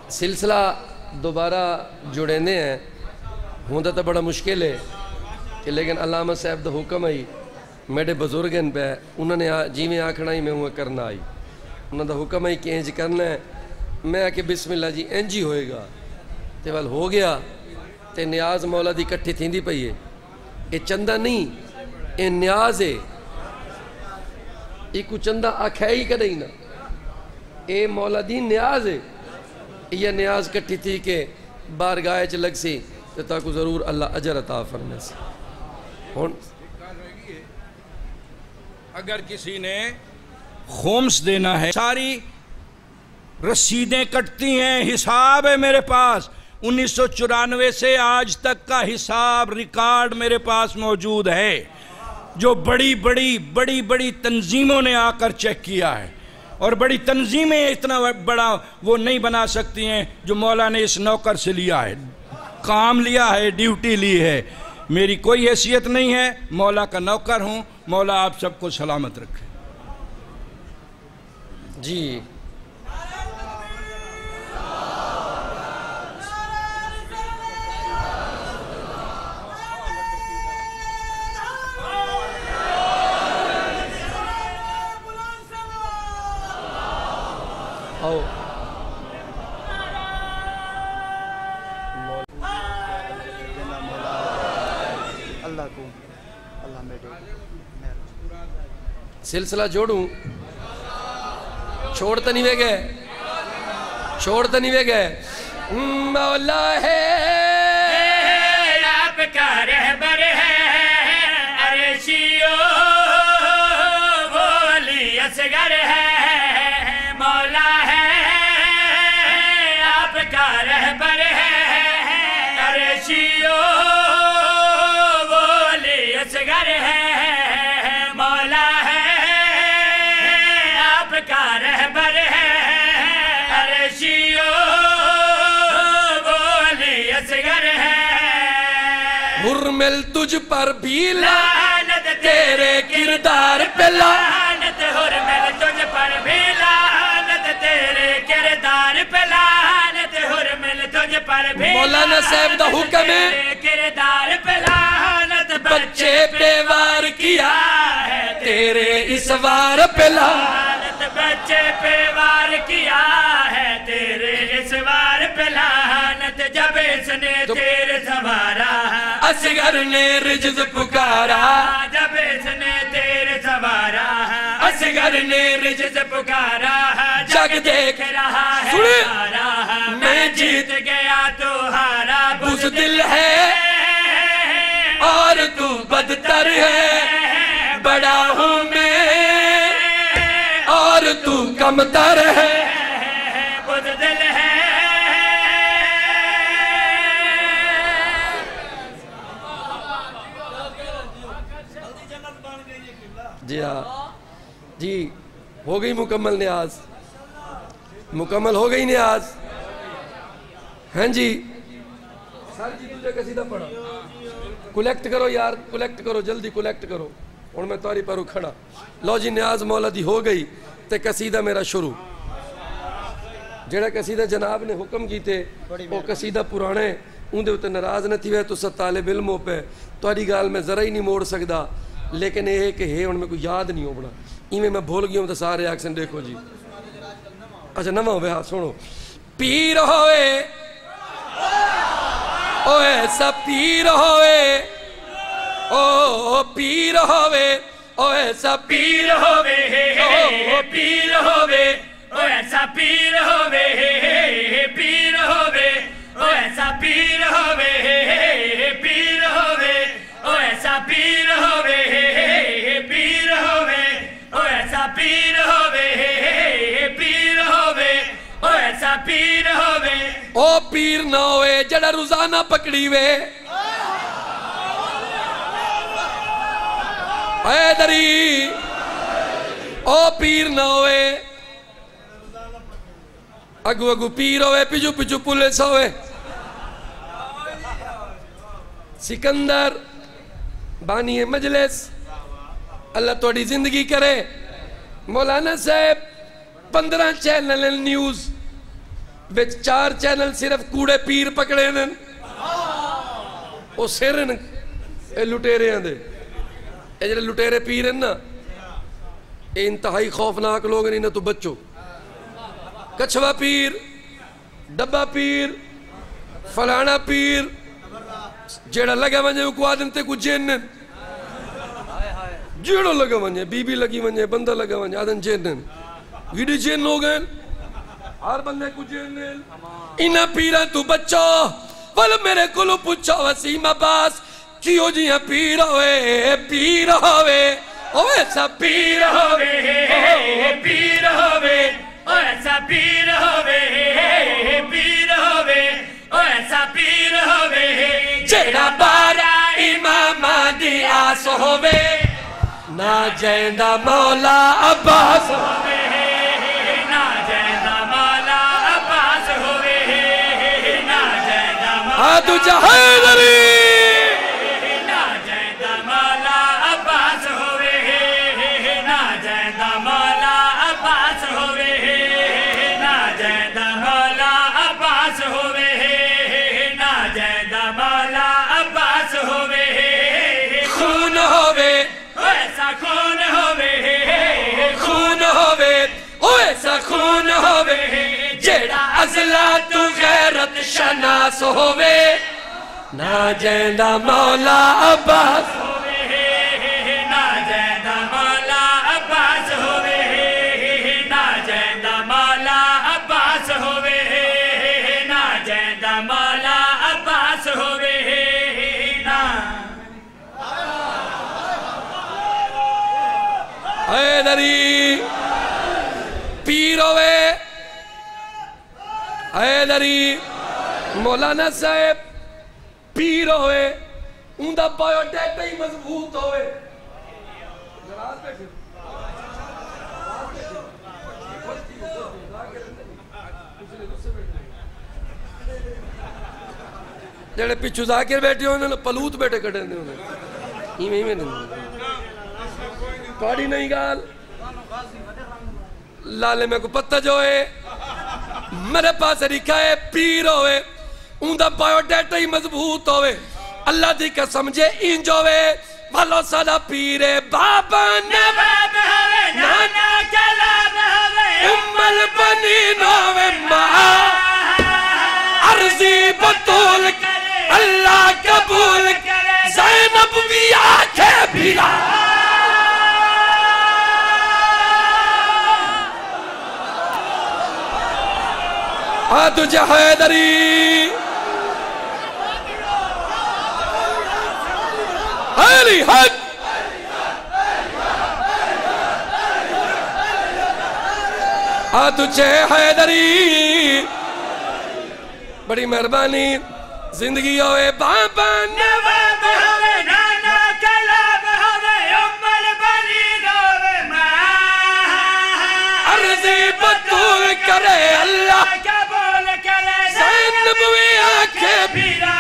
سلسلہ دوبارہ جڑینے ہیں ہوں تو بڑا مشکل ہے کہ لیکن علامہ صاحب دا حکم آئی میرے بزرگن پہ انہوں نے جی میں آکھنا ہی میں ہوں کرنا آئی انہوں دا حکم ہے کہ انج کرنا ہے میں کہ بسم اللہ جی انج ہی ہوئے گا تے ول ہو گیا تے نیاز مولا دی کٹھی تھیندی پئی ہے یہ چندہ نہیں یہ نیاز ہے یہ کو چندہ آکھا ہی کدئی نا اے مولا دی نیاز ہے یہ نیاز کٹھی تھی کہ بارگاہ چ لگ سی تے تاکو ضرور اللہ اجر عطا فرمے سی ہن اگر کسی نے خومس دینا ہے، ساری رسیدیں کٹتی ہیں، حساب ہے میرے پاس۔ انیس سو چورانوے سے آج تک کا حساب ریکارڈ میرے پاس موجود ہے۔ جو بڑی بڑی بڑی بڑی تنظیموں نے آ کر چیک کیا ہے۔ اور بڑی تنظیمیں اتنا بڑا وہ نہیں بنا سکتی ہیں جو مولا نے اس نوکر سے لیا ہے۔ کام لیا ہے، ڈیوٹی لی ہے۔ میری کوئی حیثیت نہیں ہے۔ مولا کا نوکر ہوں۔ مولا آپ سب کو سلامت رکھے۔ جی۔ آؤ اللہ کو، اللہ میرے سلسلہ جوڑوں۔ چھوڑ تو نہیں وے گئے چھوڑ تو نہیں وے گئے مولا ہے۔ حرمل تجھ پر بھی لا. لعنت تیرے کردار پہ لا. لعنت حرمل تجھ پر بھی لعنت تیرے کردار پہ لعنت حرمل تجھ پر بھی مولانا صاحب دا حکم ہے تیرے کردار پہ لعنت بچے پہ وار کیا ہے تیرے اس وار پہ لا. لعنت بچے پہ وار کیا ہے تیرے اس وار پہ لعنت جب اس نے تیر سوارا اصغر نے رجز پکارا۔ جب اس نے تیر سوارا اصغر نے رجز پکارا جگ دیکھ رہا ہے میں جیت گیا تو ہارا بز دل ہے۔ اور تو بدتر ہے۔ بڑا ہوں میں۔ اور تو کم تر ہے۔ جی ہو گئی مکمل نیاز مکمل ہو گئی نیاز ہیں جی سر جی تجھے قصیدہ پڑھا کولیکٹ کرو یار کولیکٹ کرو جلدی کولیکٹ کرو اور میں تاری پر کھڑا لو جی نیاز مولا دی ہو گئی تے قصیدہ میرا شروع جڑا قصیدہ جناب نے حکم کیتے وہ قصیدہ پرانے اندے ہوتے ناراض نہ تھی وے تو سب طالب علم ہو پہ تاری گال میں ذرا ہی نہیں موڑ سکدا لیکن یہ ہے کہ ہے ان میں کوئی یاد نہیں ہو بڑا ایویں میں بھول گیا ہوں تو سارے ایکسن دیکھو جی اچھا نواں ہوئے ہاں سنو پیر ہوئے او ایسا پیر ہوئے او پیر ہوئے او ایسا پیر پیر ہووے پیر ہووے او ایسا پیر ہووے پیر ہووے او ایسا پیر ہووے پیر ہووے او ایسا پیر ہووے پیر پیر ہووے او ایسا پیر ہووے او پیر نہ ہوئے، جڑا روزانہ پکڑی وے اے دری، او پیر نہ ہوئے۔ اگو اگو پیر ہوئے پیچھو پیچھو پولیس ہوئے۔ سکندر، بانی مجلس، اللہ توڑی زندگی کرے۔ مولانا صاحب، پندرہ چینل نیوز، وچ چار چینل صرف کوڑے پیر پکڑے نن او سر نے اے لٹیرے دے۔ اے جڑے لٹیرے پیر ہیں نا، اے انتہائی خوفناک لوگ نہیں نہ تو بچو۔ کچھوا پیر ڈبا پیر، فلانا پیر، جیڑا لگا ونجے کو آدم تے کو جینن جیڑا لگا ونجے بی بی لگی ونجے، بندہ لگا ونجے آدم جینن گیڈی جین ہو گئے۔ ہر بندے کو جینن انہ پیرا تو بچو ول میرے کلو پچھو وسیم عباس، کیوں جی ہاں پیر ہوئے؟ پیر ہوئے۔ او ایسا پیر ہوئے۔ پیر ہووے او ایسا پیر ہووے پیر ہووے او ایسا پیر ہووے جیڑا بارا امام دی آس ہووے نہ جیندہ مولا عباس ہووے نا جیندا مولا عباس نا نا خون ہووے جیڑا ازلا تو غیرت شناس ہووے نہ جیندہ مولا عباس نا اے دری مولانا صاحب، پیر ہوئے اندہ بایو ڈیٹا ہی مضبوط ہوئے۔ جڑے پچھو ذاکر بیٹھے ہونے نے پلوت بیٹھے کٹے دے ہونے ہی میں ہی میں دے پاڑی نہیں گال۔ لالے میں کو پتہ جو ہے میرے پاس لکھا ہے، پیر ہوئے، اون دا بایو ڈیٹا ہی مضبوط ہوئے۔ اللہ دی کا سمجھے انج ہوئے۔ والو سادا پیرے بابا نبا باب نانا کلام ہوے امال بنی نوے ماں۔ عرضی بطول اللہ قبول۔ زینب بھی آکھے بھیلا آ تجھے حیدری علی حق۔ آ تجھے حیدری بڑی مہربانی۔ زندگی ہوئے بابا نبا باب ہوے نانا کلام ہوے امل بنی ہوے ماں عرضی بطول کرے اللہ۔ زینب بھی آنکھیں پیرا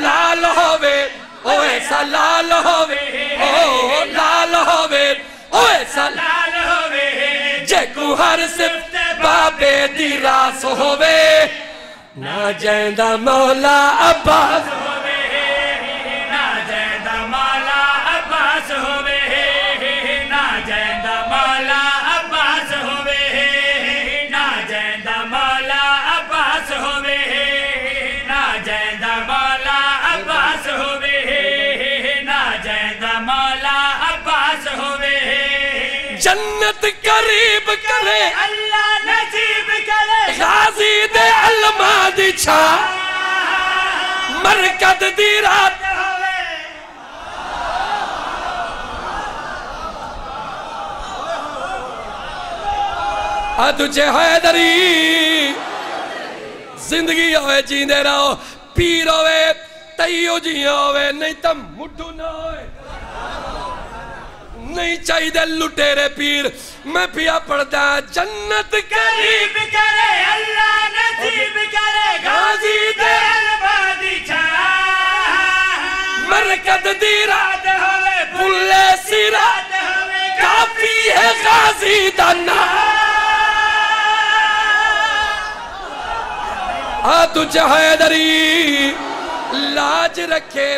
لال ہووے او ایسا لال ہووے او لال ہووے او ایسا لال ہوے جے کو ہر صفت بابے دی راس ہووے نہ جیندہ مولا قریب کرے اللہ نصیب کرے۔ غازی دے علمہ دی چھا مرکد دی رات۔ تجھے حیدری زندگی ہوئے جیندے رہو پیر ہوئے تیو جی ہوئے نہیں تم مٹھو نہ ہوئے۔ نہیں چاہی دے لٹیرے پیر۔ میں پیا پڑھتا جنت قریب کرے اللہ نصیب کرے غازی دے۔ البادی چھا مرکد دی رات رات ہوے پلے سیرا۔ رات ہوے کافی ہے غازی دانا۔ آ تجھے حیدری لاج رکھے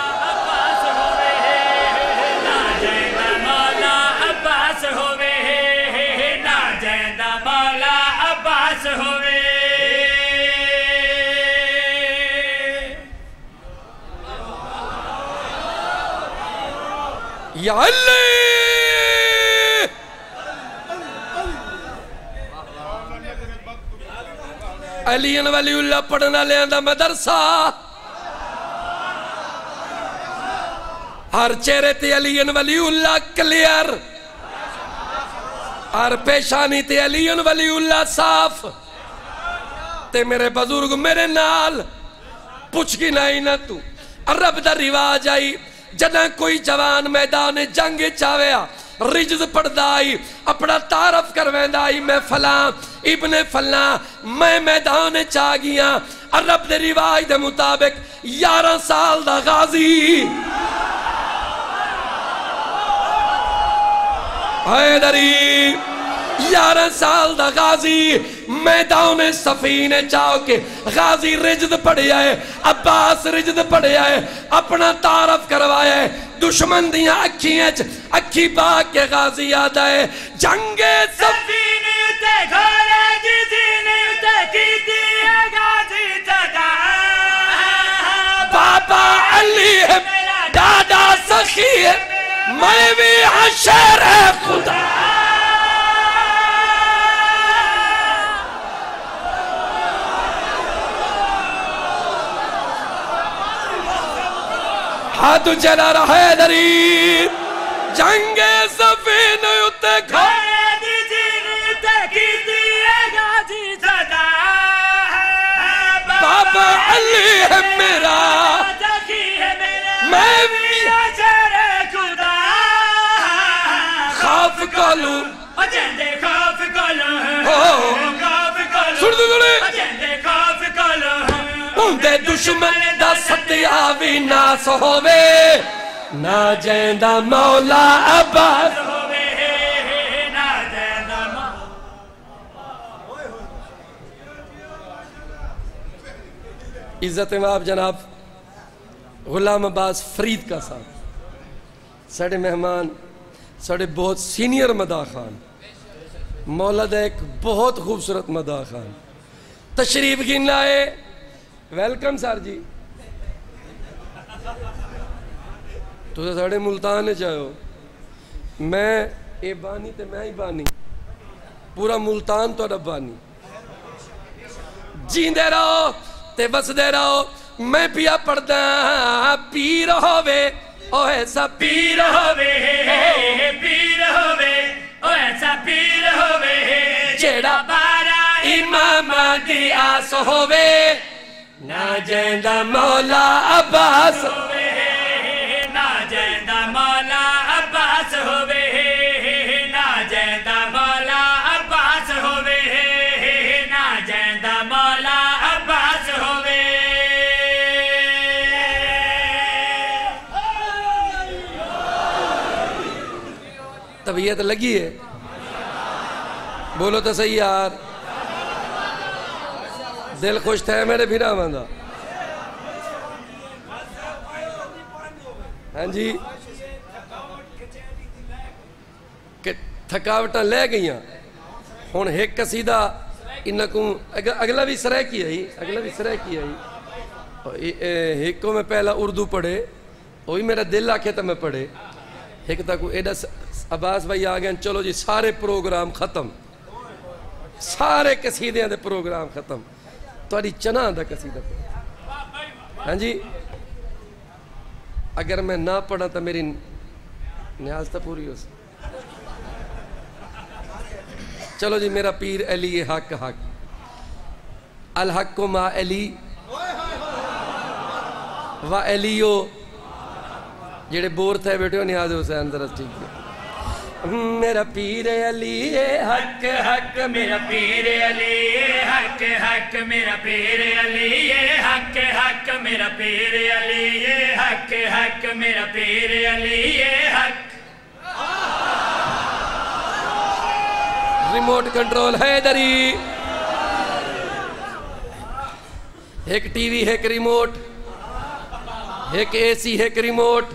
یا علی علی ولی اللہ پڑھنا لے آندہ مدرسہ۔ ہر چہرے تے علی ولی اللہ کلیر ہر پیشانی تے علی ولی اللہ صاف۔ تے میرے بزرگ میرے نال، پوچھ کی نائی نہ تو۔ عرب دا رواج آئی۔ جنہ کوئی جوان میدان جنگ چاویا رجز پڑھدائی اپنا تعرف کرویندائی میں فلاں، ابن فلاں، میں میدان چاہ گیا عرب دے رواج دے مطابق یارہ سال دا غازی۔ حیدری یارہ سال دا غازی میدان سفینے چاہو کے غازی رجد پڑھیا ہے عباس رجد پڑھیا ہے اپنا تعرف کروایا ہے۔ دشمن دیاں اکھیاں چ اکھی باغ کے غازی یاد آئے۔ جنگ سب سفینے اتے گھوڑے جسینے اتے کیتی ہے غازی چکا بابا علی ہے، دادا سخی ہے، میں بھی حشر ہے، خدا۔ ہاتھ چلا رہا ہے دری جنگ سفین اتے غازی صدا بابا علی ہے میرا۔ میں بھی شر خدا خوف کالوں اجندے خوف کولو او۔ خوف کولو سن دو اجندے خوف کولو اندے دشمن دا ستیا بھی ناس ہووے نہ جیندہ مولا عباس عزت ماب جناب غلام عباس فرید کا ساتھ ساڑھے مہمان ساڑھے بہت سینئر مدا خان مولد ایک بہت خوبصورت مدا خان تشریف گن لائے ویلکم سر جی تو ساڑھے ملتان چاہو میں اے بانی تے میں ہی بانی پورا ملتان تو بانی جیندے رہو تے بس دے رہو میں پیا پڑھدا پیر ہووے او ایسا پیر پیر ہوے پیر ہوے او ایسا پیر ہوے جیڑا بارا امام دی آس ہووے نہ جیندہ مولا عباس ہوے نا جیندا مولا عباس ہوے نا جیندا مولا عباس ہوے نا جیندا مولا عباس ہوے طبیعت لگی ہے۔ بولو تو صحیح یار۔ دل خوش تھا میرے بھیرا ماندہ ہاں جی۔ کہ تھکاوٹاں لے گئیاں۔ ہون ایک قصیدہ انکوں اگلا بھی سرح کی ہے اگلا بھی سرح کی ہے ایک کو میں پہلا اردو پڑھے۔ وہی میرا دل آکھے تو میں پڑھے۔ ایک تک ایڈا س- عباس بھائی آ گئے چلو جی سارے پروگرام ختم۔ سارے قصیدیاں دے پروگرام ختم۔ تاری چنا دا قصیدہ پڑھو۔ ہاں جی؟ اگر میں نہ پڑھا تو میری نیاز تو پوری ہو سکتی چلو جی میرا پیر علی حق حق۔ الحق کو ما علی۔ و علیو، جڑے بور تھے بیٹھے نیاز حسین درست ٹھیک ہے۔ میرا پیر علی حق حق، میرا پیر علی حق حق، میرا پیر علی حق حق، میرا پیر علی حق حق، میرا پیر علی حق۔ ریموٹ کنٹرول ہے دری۔ ایک ٹی وی ایک ریموٹ۔ ایک اے سی ایک ریموٹ۔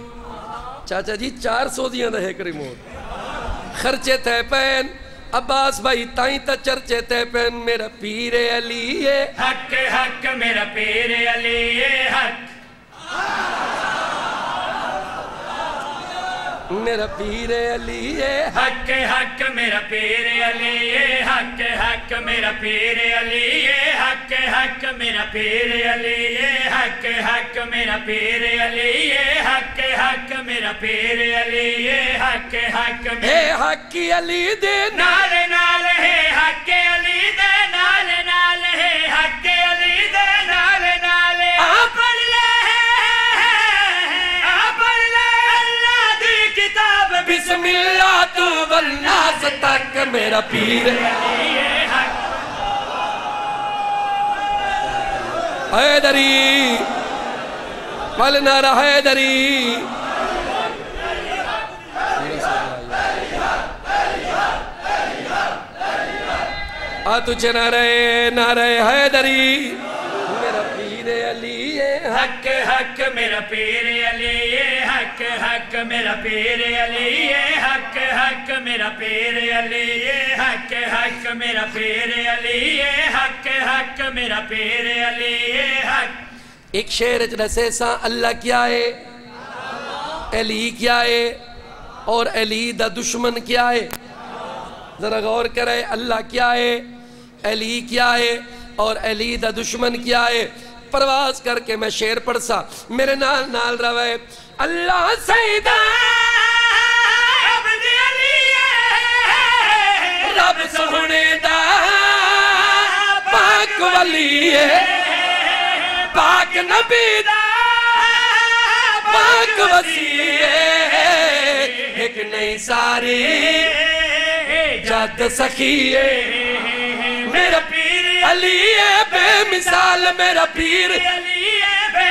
چاچا جی چار سو دیاں دا ایک ریموٹ۔ خرچے تے پین، عباس بھائی تائیں تا چرچے تے پین، میرا پیر علی ہے۔ حق حق میرا پیر علی حق، میرا پیر علی ہے، حق۔ حق میرا پیر علی حق حق میرا پیر علی حق حق میرا پیر علی حق حق میرا پیر علی حق حق میرا پیر علی حق حق اے حق کی علی دے نا نال نال ہے حق علی دے نال والناس تک میرا پیر۔ حیدری ملنا رہا حیدری۔ آ تجھے نہ رہے نہ رہے حیدری۔ میرا پیر علی حق حق، میرا پیر علی حق حق حق میرا پیر علی حق حق میرا پیر علی حق حق میرا پیر علی حق حق میرا پیر علی حق۔ ایک شعر رسے سا اللہ کیا ہے؟ علی کیا ہے؟ اور علی دا دشمن کیا ہے؟ ذرا غور کرے اللہ کیا ہے؟ علی کیا ہے؟ اور علی دا دشمن کیا ہے؟ پرواز کر کے میں شعر پڑھ سا میرے نال نال روے اللہ سیدہ رب سونے دا پاک ولی ہے۔ پاک نبی دا پاک وسیع ایک نہیں ساری جد سخی میرا پیر علی ہے بے مثال میرا پیر علی ہے بے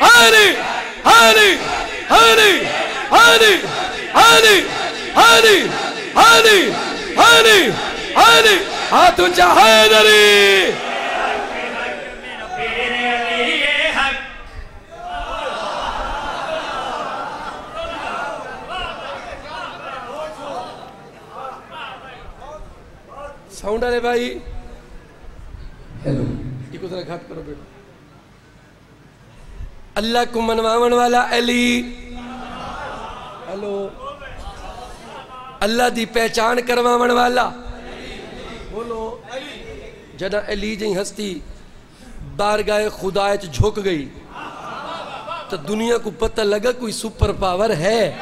آدھو چاہے علی حق علی حق علی علی علی علی علی علی علی علی علی علی آدھو چاہے علی پیر علی ہے حق ساؤنڈ آرے بھائی ہیلو یہ کو ذرا گھٹ کرو بیٹا اللہ کو منواون والا علی۔ اللہ دی پہچان کرواون والا۔ بولو۔ جنا علی جی ہستی، بارگاہ خدا چ جھک گئی۔ تو دنیا کو پتہ لگا کوئی سپر پاور ہے۔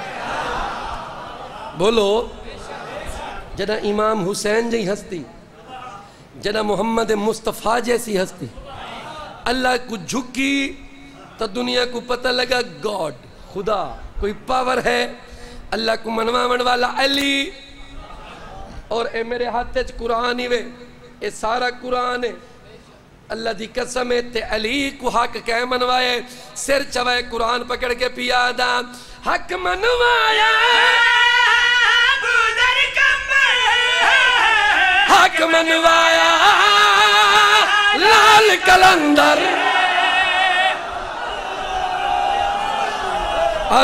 بولو۔ جنا امام حسین جی ہستی جنا محمد مصطفیٰ جیسی ہستی، اللہ کو جھکی۔ تو دنیا کو پتہ لگا گاڈ خدا کوئی پاور ہے؟ اللہ کو منواون والا علی۔ اور اے میرے ہاتھ چ قرآن ہی وے اے سارا قرآن ہے۔ اللہ دی قسم ہے تے علی کو حق کہہ منوائے سر چوائے قرآن پکڑ کے پیا دا۔ حق منوایا حق منوایا لال کلندر۔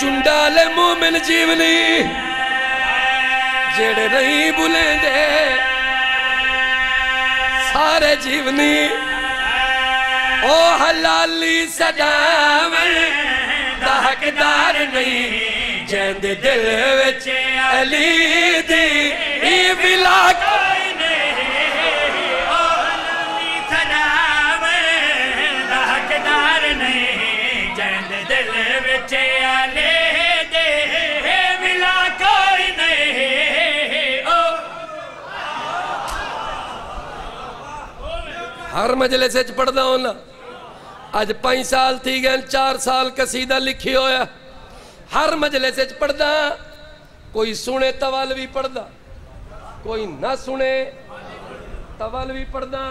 اور چنڈال مومن جیونی جڑے نہیں بھولیں دے سارے جیونی۔ او حلالی سجاون دا حقدار نہیں جیند دل وچ علی دی، ای بلا ہر مجلس پڑھ دا ہونا۔ اج پائیں سال تھی گئے، چار سال قصیدہ لکھی ہویا ہر مجلس پڑھ دا کوئی سنے توال بھی پڑھدا، کوئی نہ سنے توال بھی پڑھدا۔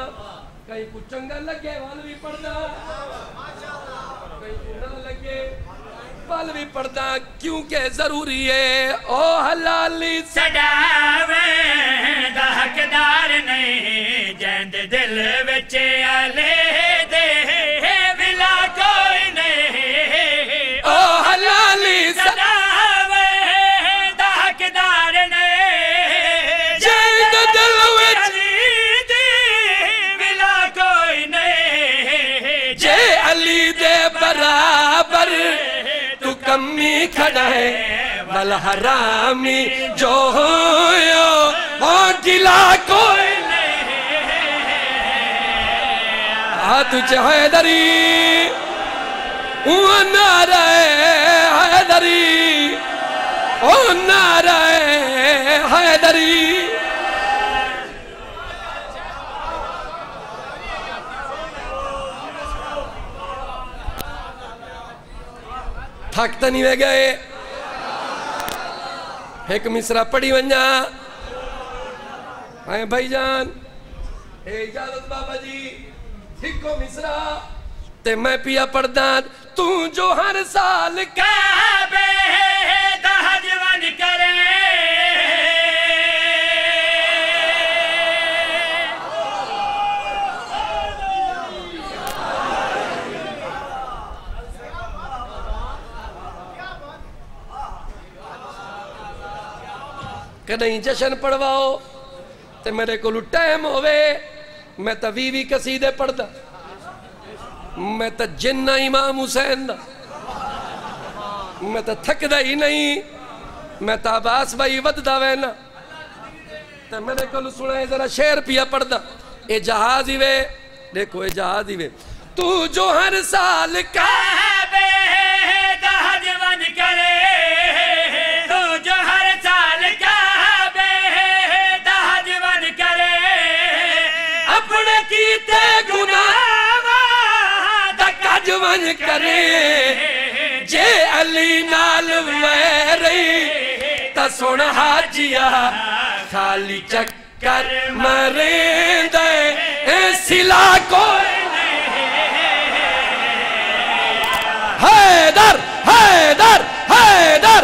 کہیں کو چنگا لگے وال بھی پڑھدا۔ کہیں کو نہ لگے۔ بھی پڑھدا کیونکہ ضروری ہے۔ او حلالی سجاوے دا حقدار نہیں جند دل وچ علی دے ملا کوئی نہیں۔ او حلالی سجاوے دا حقدار نہیں جند دل وچ کوئی نہیں۔ جے علی دے کمی کھڑا ہے۔ بل حرامی جو ہویا اور گلا کوئی ہاتھ تجھے حیدری اون نعرہ حیدری۔ اون نعرہ حیدری۔ تھک تو نہیں گئے ایک مصرہ پڑھی ونجا۔ آئے بھائی جان۔ اے اجازت بابا جی ہکو مصرہ تے میں پیا پردان تو جو ہر سال کعبے دا حجون کرے۔ کدیں جشن پڑھواؤ تے میرے کو ٹائم ہوئے میں تا وی وی قصیدے پڑھدا میں تا جنہ امام حسین دا میں تا تھکدا ہی نہیں میں تا عباس بھائی وددا وینا تے میرے کو سنائے ذرا شعر پیا پڑھدا اے جہاز ہی وے دیکھو اے جہاز ہی وے تو جو ہر سال کا کعبے دا حجون کرے گناہ دا کجون کرے۔ جے علی نال ویری تا سن حاجیا خالی چکر مرے دے۔ سلا کوئی حیدر حیدر حیدر حیدر۔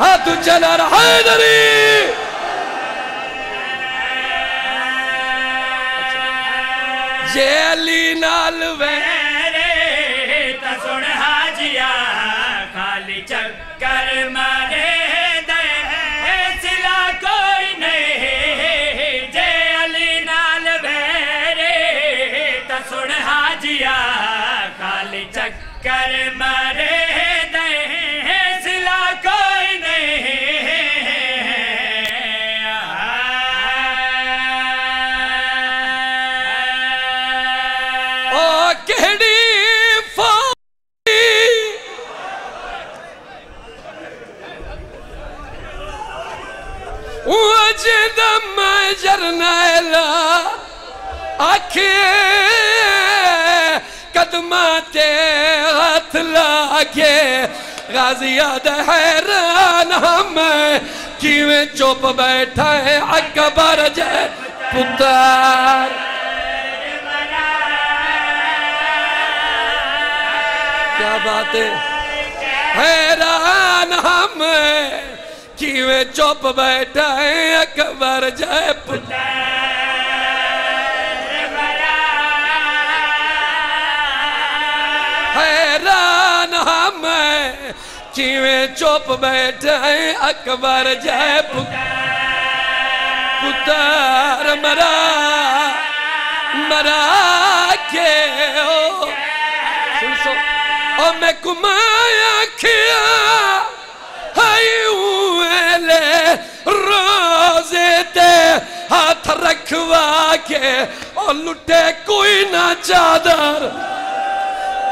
ہاتھ چلا رہا حیدری جے علی نال وے میرے تا سن حاجیا خالی چکر جرنیلا آکھے قدماتے ہاتھ لاکے غازیات حیران ہمیں کیویں چوپ بیٹھا ہے اکبر جے پتر۔ کیا بات ہے؟ حیران ہم کیویں چوپ بیٹھا ہے؟ اکبر جائے پتر حیران ہم کیویں چوپ بیٹھا ہے؟ اکبر جائے پتر پتر مرا مرا کے او سن سو۔ او میں کمایا کھیا ہائی اویلے روزے تے ہاتھ رکھوا کے او لٹے کوئی نہ چادر۔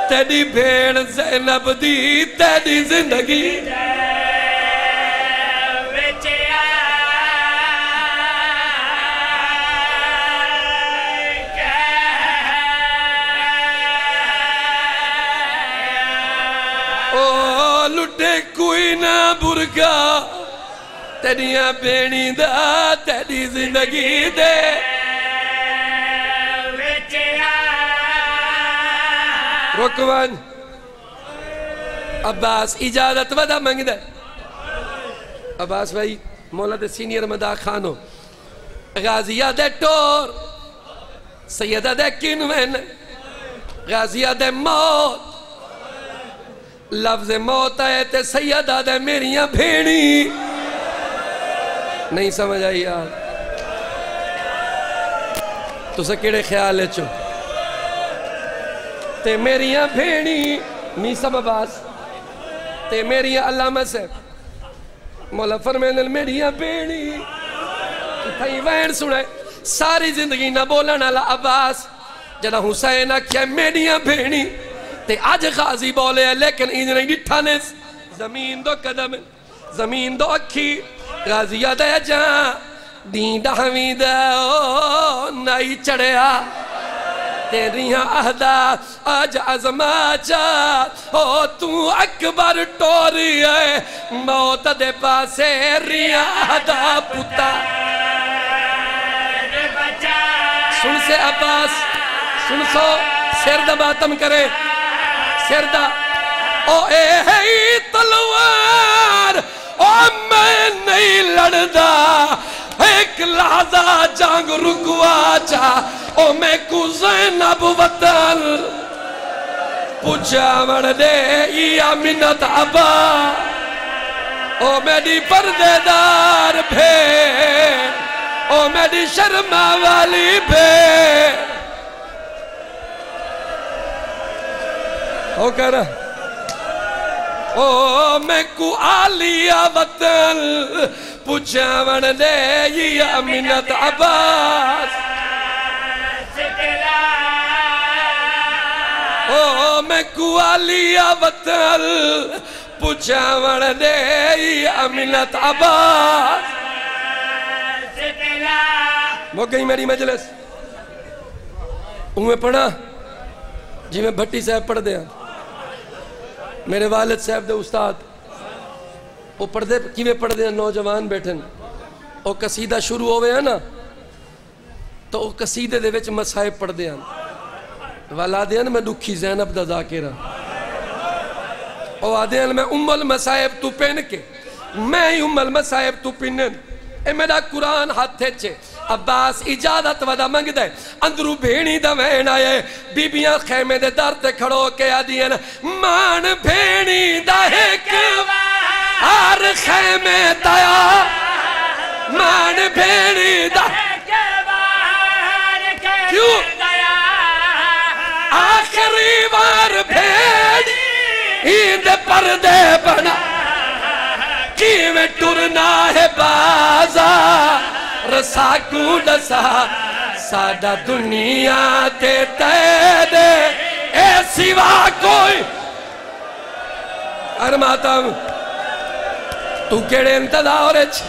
تیری بھیڑ زینب دی تیری زندگی۔ او لٹے کوئی نہ برگا۔ تیریاں بینی دا تیری زندگی دے رکوان عباس اجازت ودا منگ دے عباس بھائی مولا دے سینئر مدا خانو غازیہ دے ٹور سیدہ دے کنوین غازیہ دے موت لفظ موت ہے تے سیدہ دے میریاں بھیڑی نہیں سمجھ آئی یار۔ تو سے کیڑے خیال ہے چو؟ تے میریاں بھیڑی میسا عباس تے میریاں علامہ سے۔ مولا فرمین میریاں بھیڑی تھائی وین سنے ساری زندگی نہ بولنا لا عباس۔ جنا حسین کیا میریاں بھیڑی تے آج غازی بولے ہیں، لیکن انہیں نہیں ڈٹھا نیس زمین دو قدم، زمین دو اکھی۔ غازی دے جہاں دین دا حمید او نائی چڑھیا۔ تیریاں اہدا آج ازما چا او تو اکبر ٹوری ہے، موت دے پاسے ریاں اہدا پتا۔ سن سے عباس، سن سو، سر دا باتم کرے۔ سر دا، او اے ہی تلوار۔ او میں نہیں لڑدا ایک لحظہ جانگ رکوا چا او میں کو زینب وطن۔ پوچھا مڑ دے یا منت عبا او میری پردے دار بھے او میری شرما والی بھے او کہہ رہا او میں کو آلیا وطن پوچھا من دے یا منت عباس او میں کو آلیا وطن پوچھا من دے یا منت عباس وہ گئی میری مجلس انہیں پڑھا جی میں بھٹی صاحب پڑھ دیا میرے والد صاحب دے استاد، وہ پڑھ دے کیویں پڑھ دے نوجوان بیٹھن۔ وہ قصیدہ شروع ہوئے ہیں نا، تو وہ قصیدے دے وچ مسائب پڑھ دے ہیں والا دے ہیں میں دکھی زینب دا ذاکرہ ہاں۔ وہ آدھے ہیں میں ام المسائب تو پین کے، میں ہی ام المسائب تو پینن اے میرا قرآن ہاتھے چھے عباس اجازت ودا منگ دے اندرو بھینی دا وین آئے بیبیاں خیمے دے در تے کھڑو کے آدھین مان بھینی دا ایک ہر خیمے دایا مان بھینی دا کیوں؟ آخری بار بھیڑ ہیند پردے بنا۔ کیویں ٹرنا ہے بازار؟ ساکو ڈسا سادہ دنیا تے تے اے سوا کوئی۔ ارماتا ہوں تو کیڑے انتظار ہو رہے چھے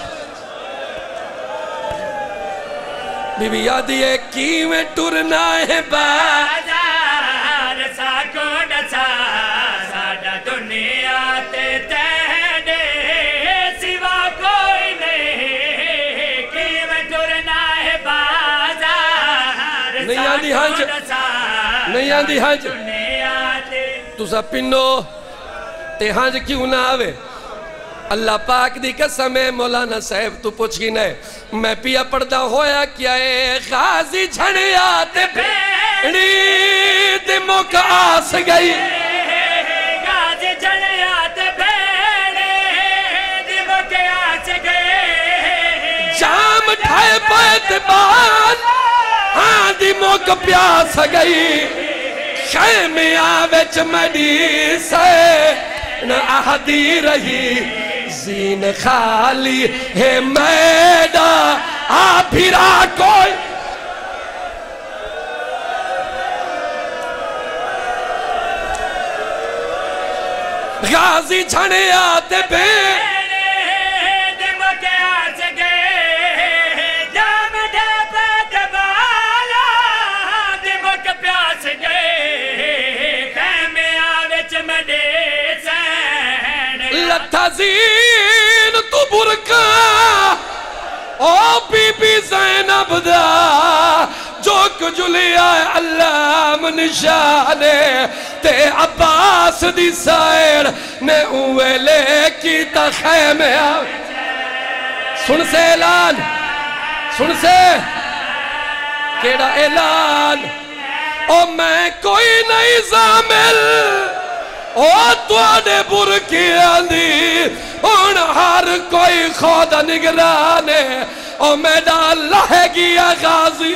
بی بی یادی ہے، کیویں ٹرنا ہے بازار نہیں آندی ہنج دنیا تے تو سا پنو تے ہنج کیوں نہ آوے اللہ پاک دی قسم ہے مولانا صاحب تو پوچھ گی نئے میں پیا پڑھدا ہویا کیا اے غازی جھڑیا تے بھیڑی تے موقع آس گئی گاج جڑیا تے بھیڑے دیو کے آچ گئے جام ٹھائے پائے تے بان ہاں دی موقع پیاس گئی خیمے آوچ مڈی سے نہ آہدی رہی زین خالی ہے میڈا آ پھرا کوئی غازی چھنے آتے بے سین زین تو برکا، او بی بی زینب دا، جو کجلیا علام نشانے تے عباس دی سائر نے اوے لے کی تخیمے آو سن سے اعلان، سن سے۔ کیڑا اعلان؟ او میں کوئی نہیں زامل۔ او توانے برکیاں دی ان ہر کوئی خود نگرانے او میڈا اللہ گیا غازی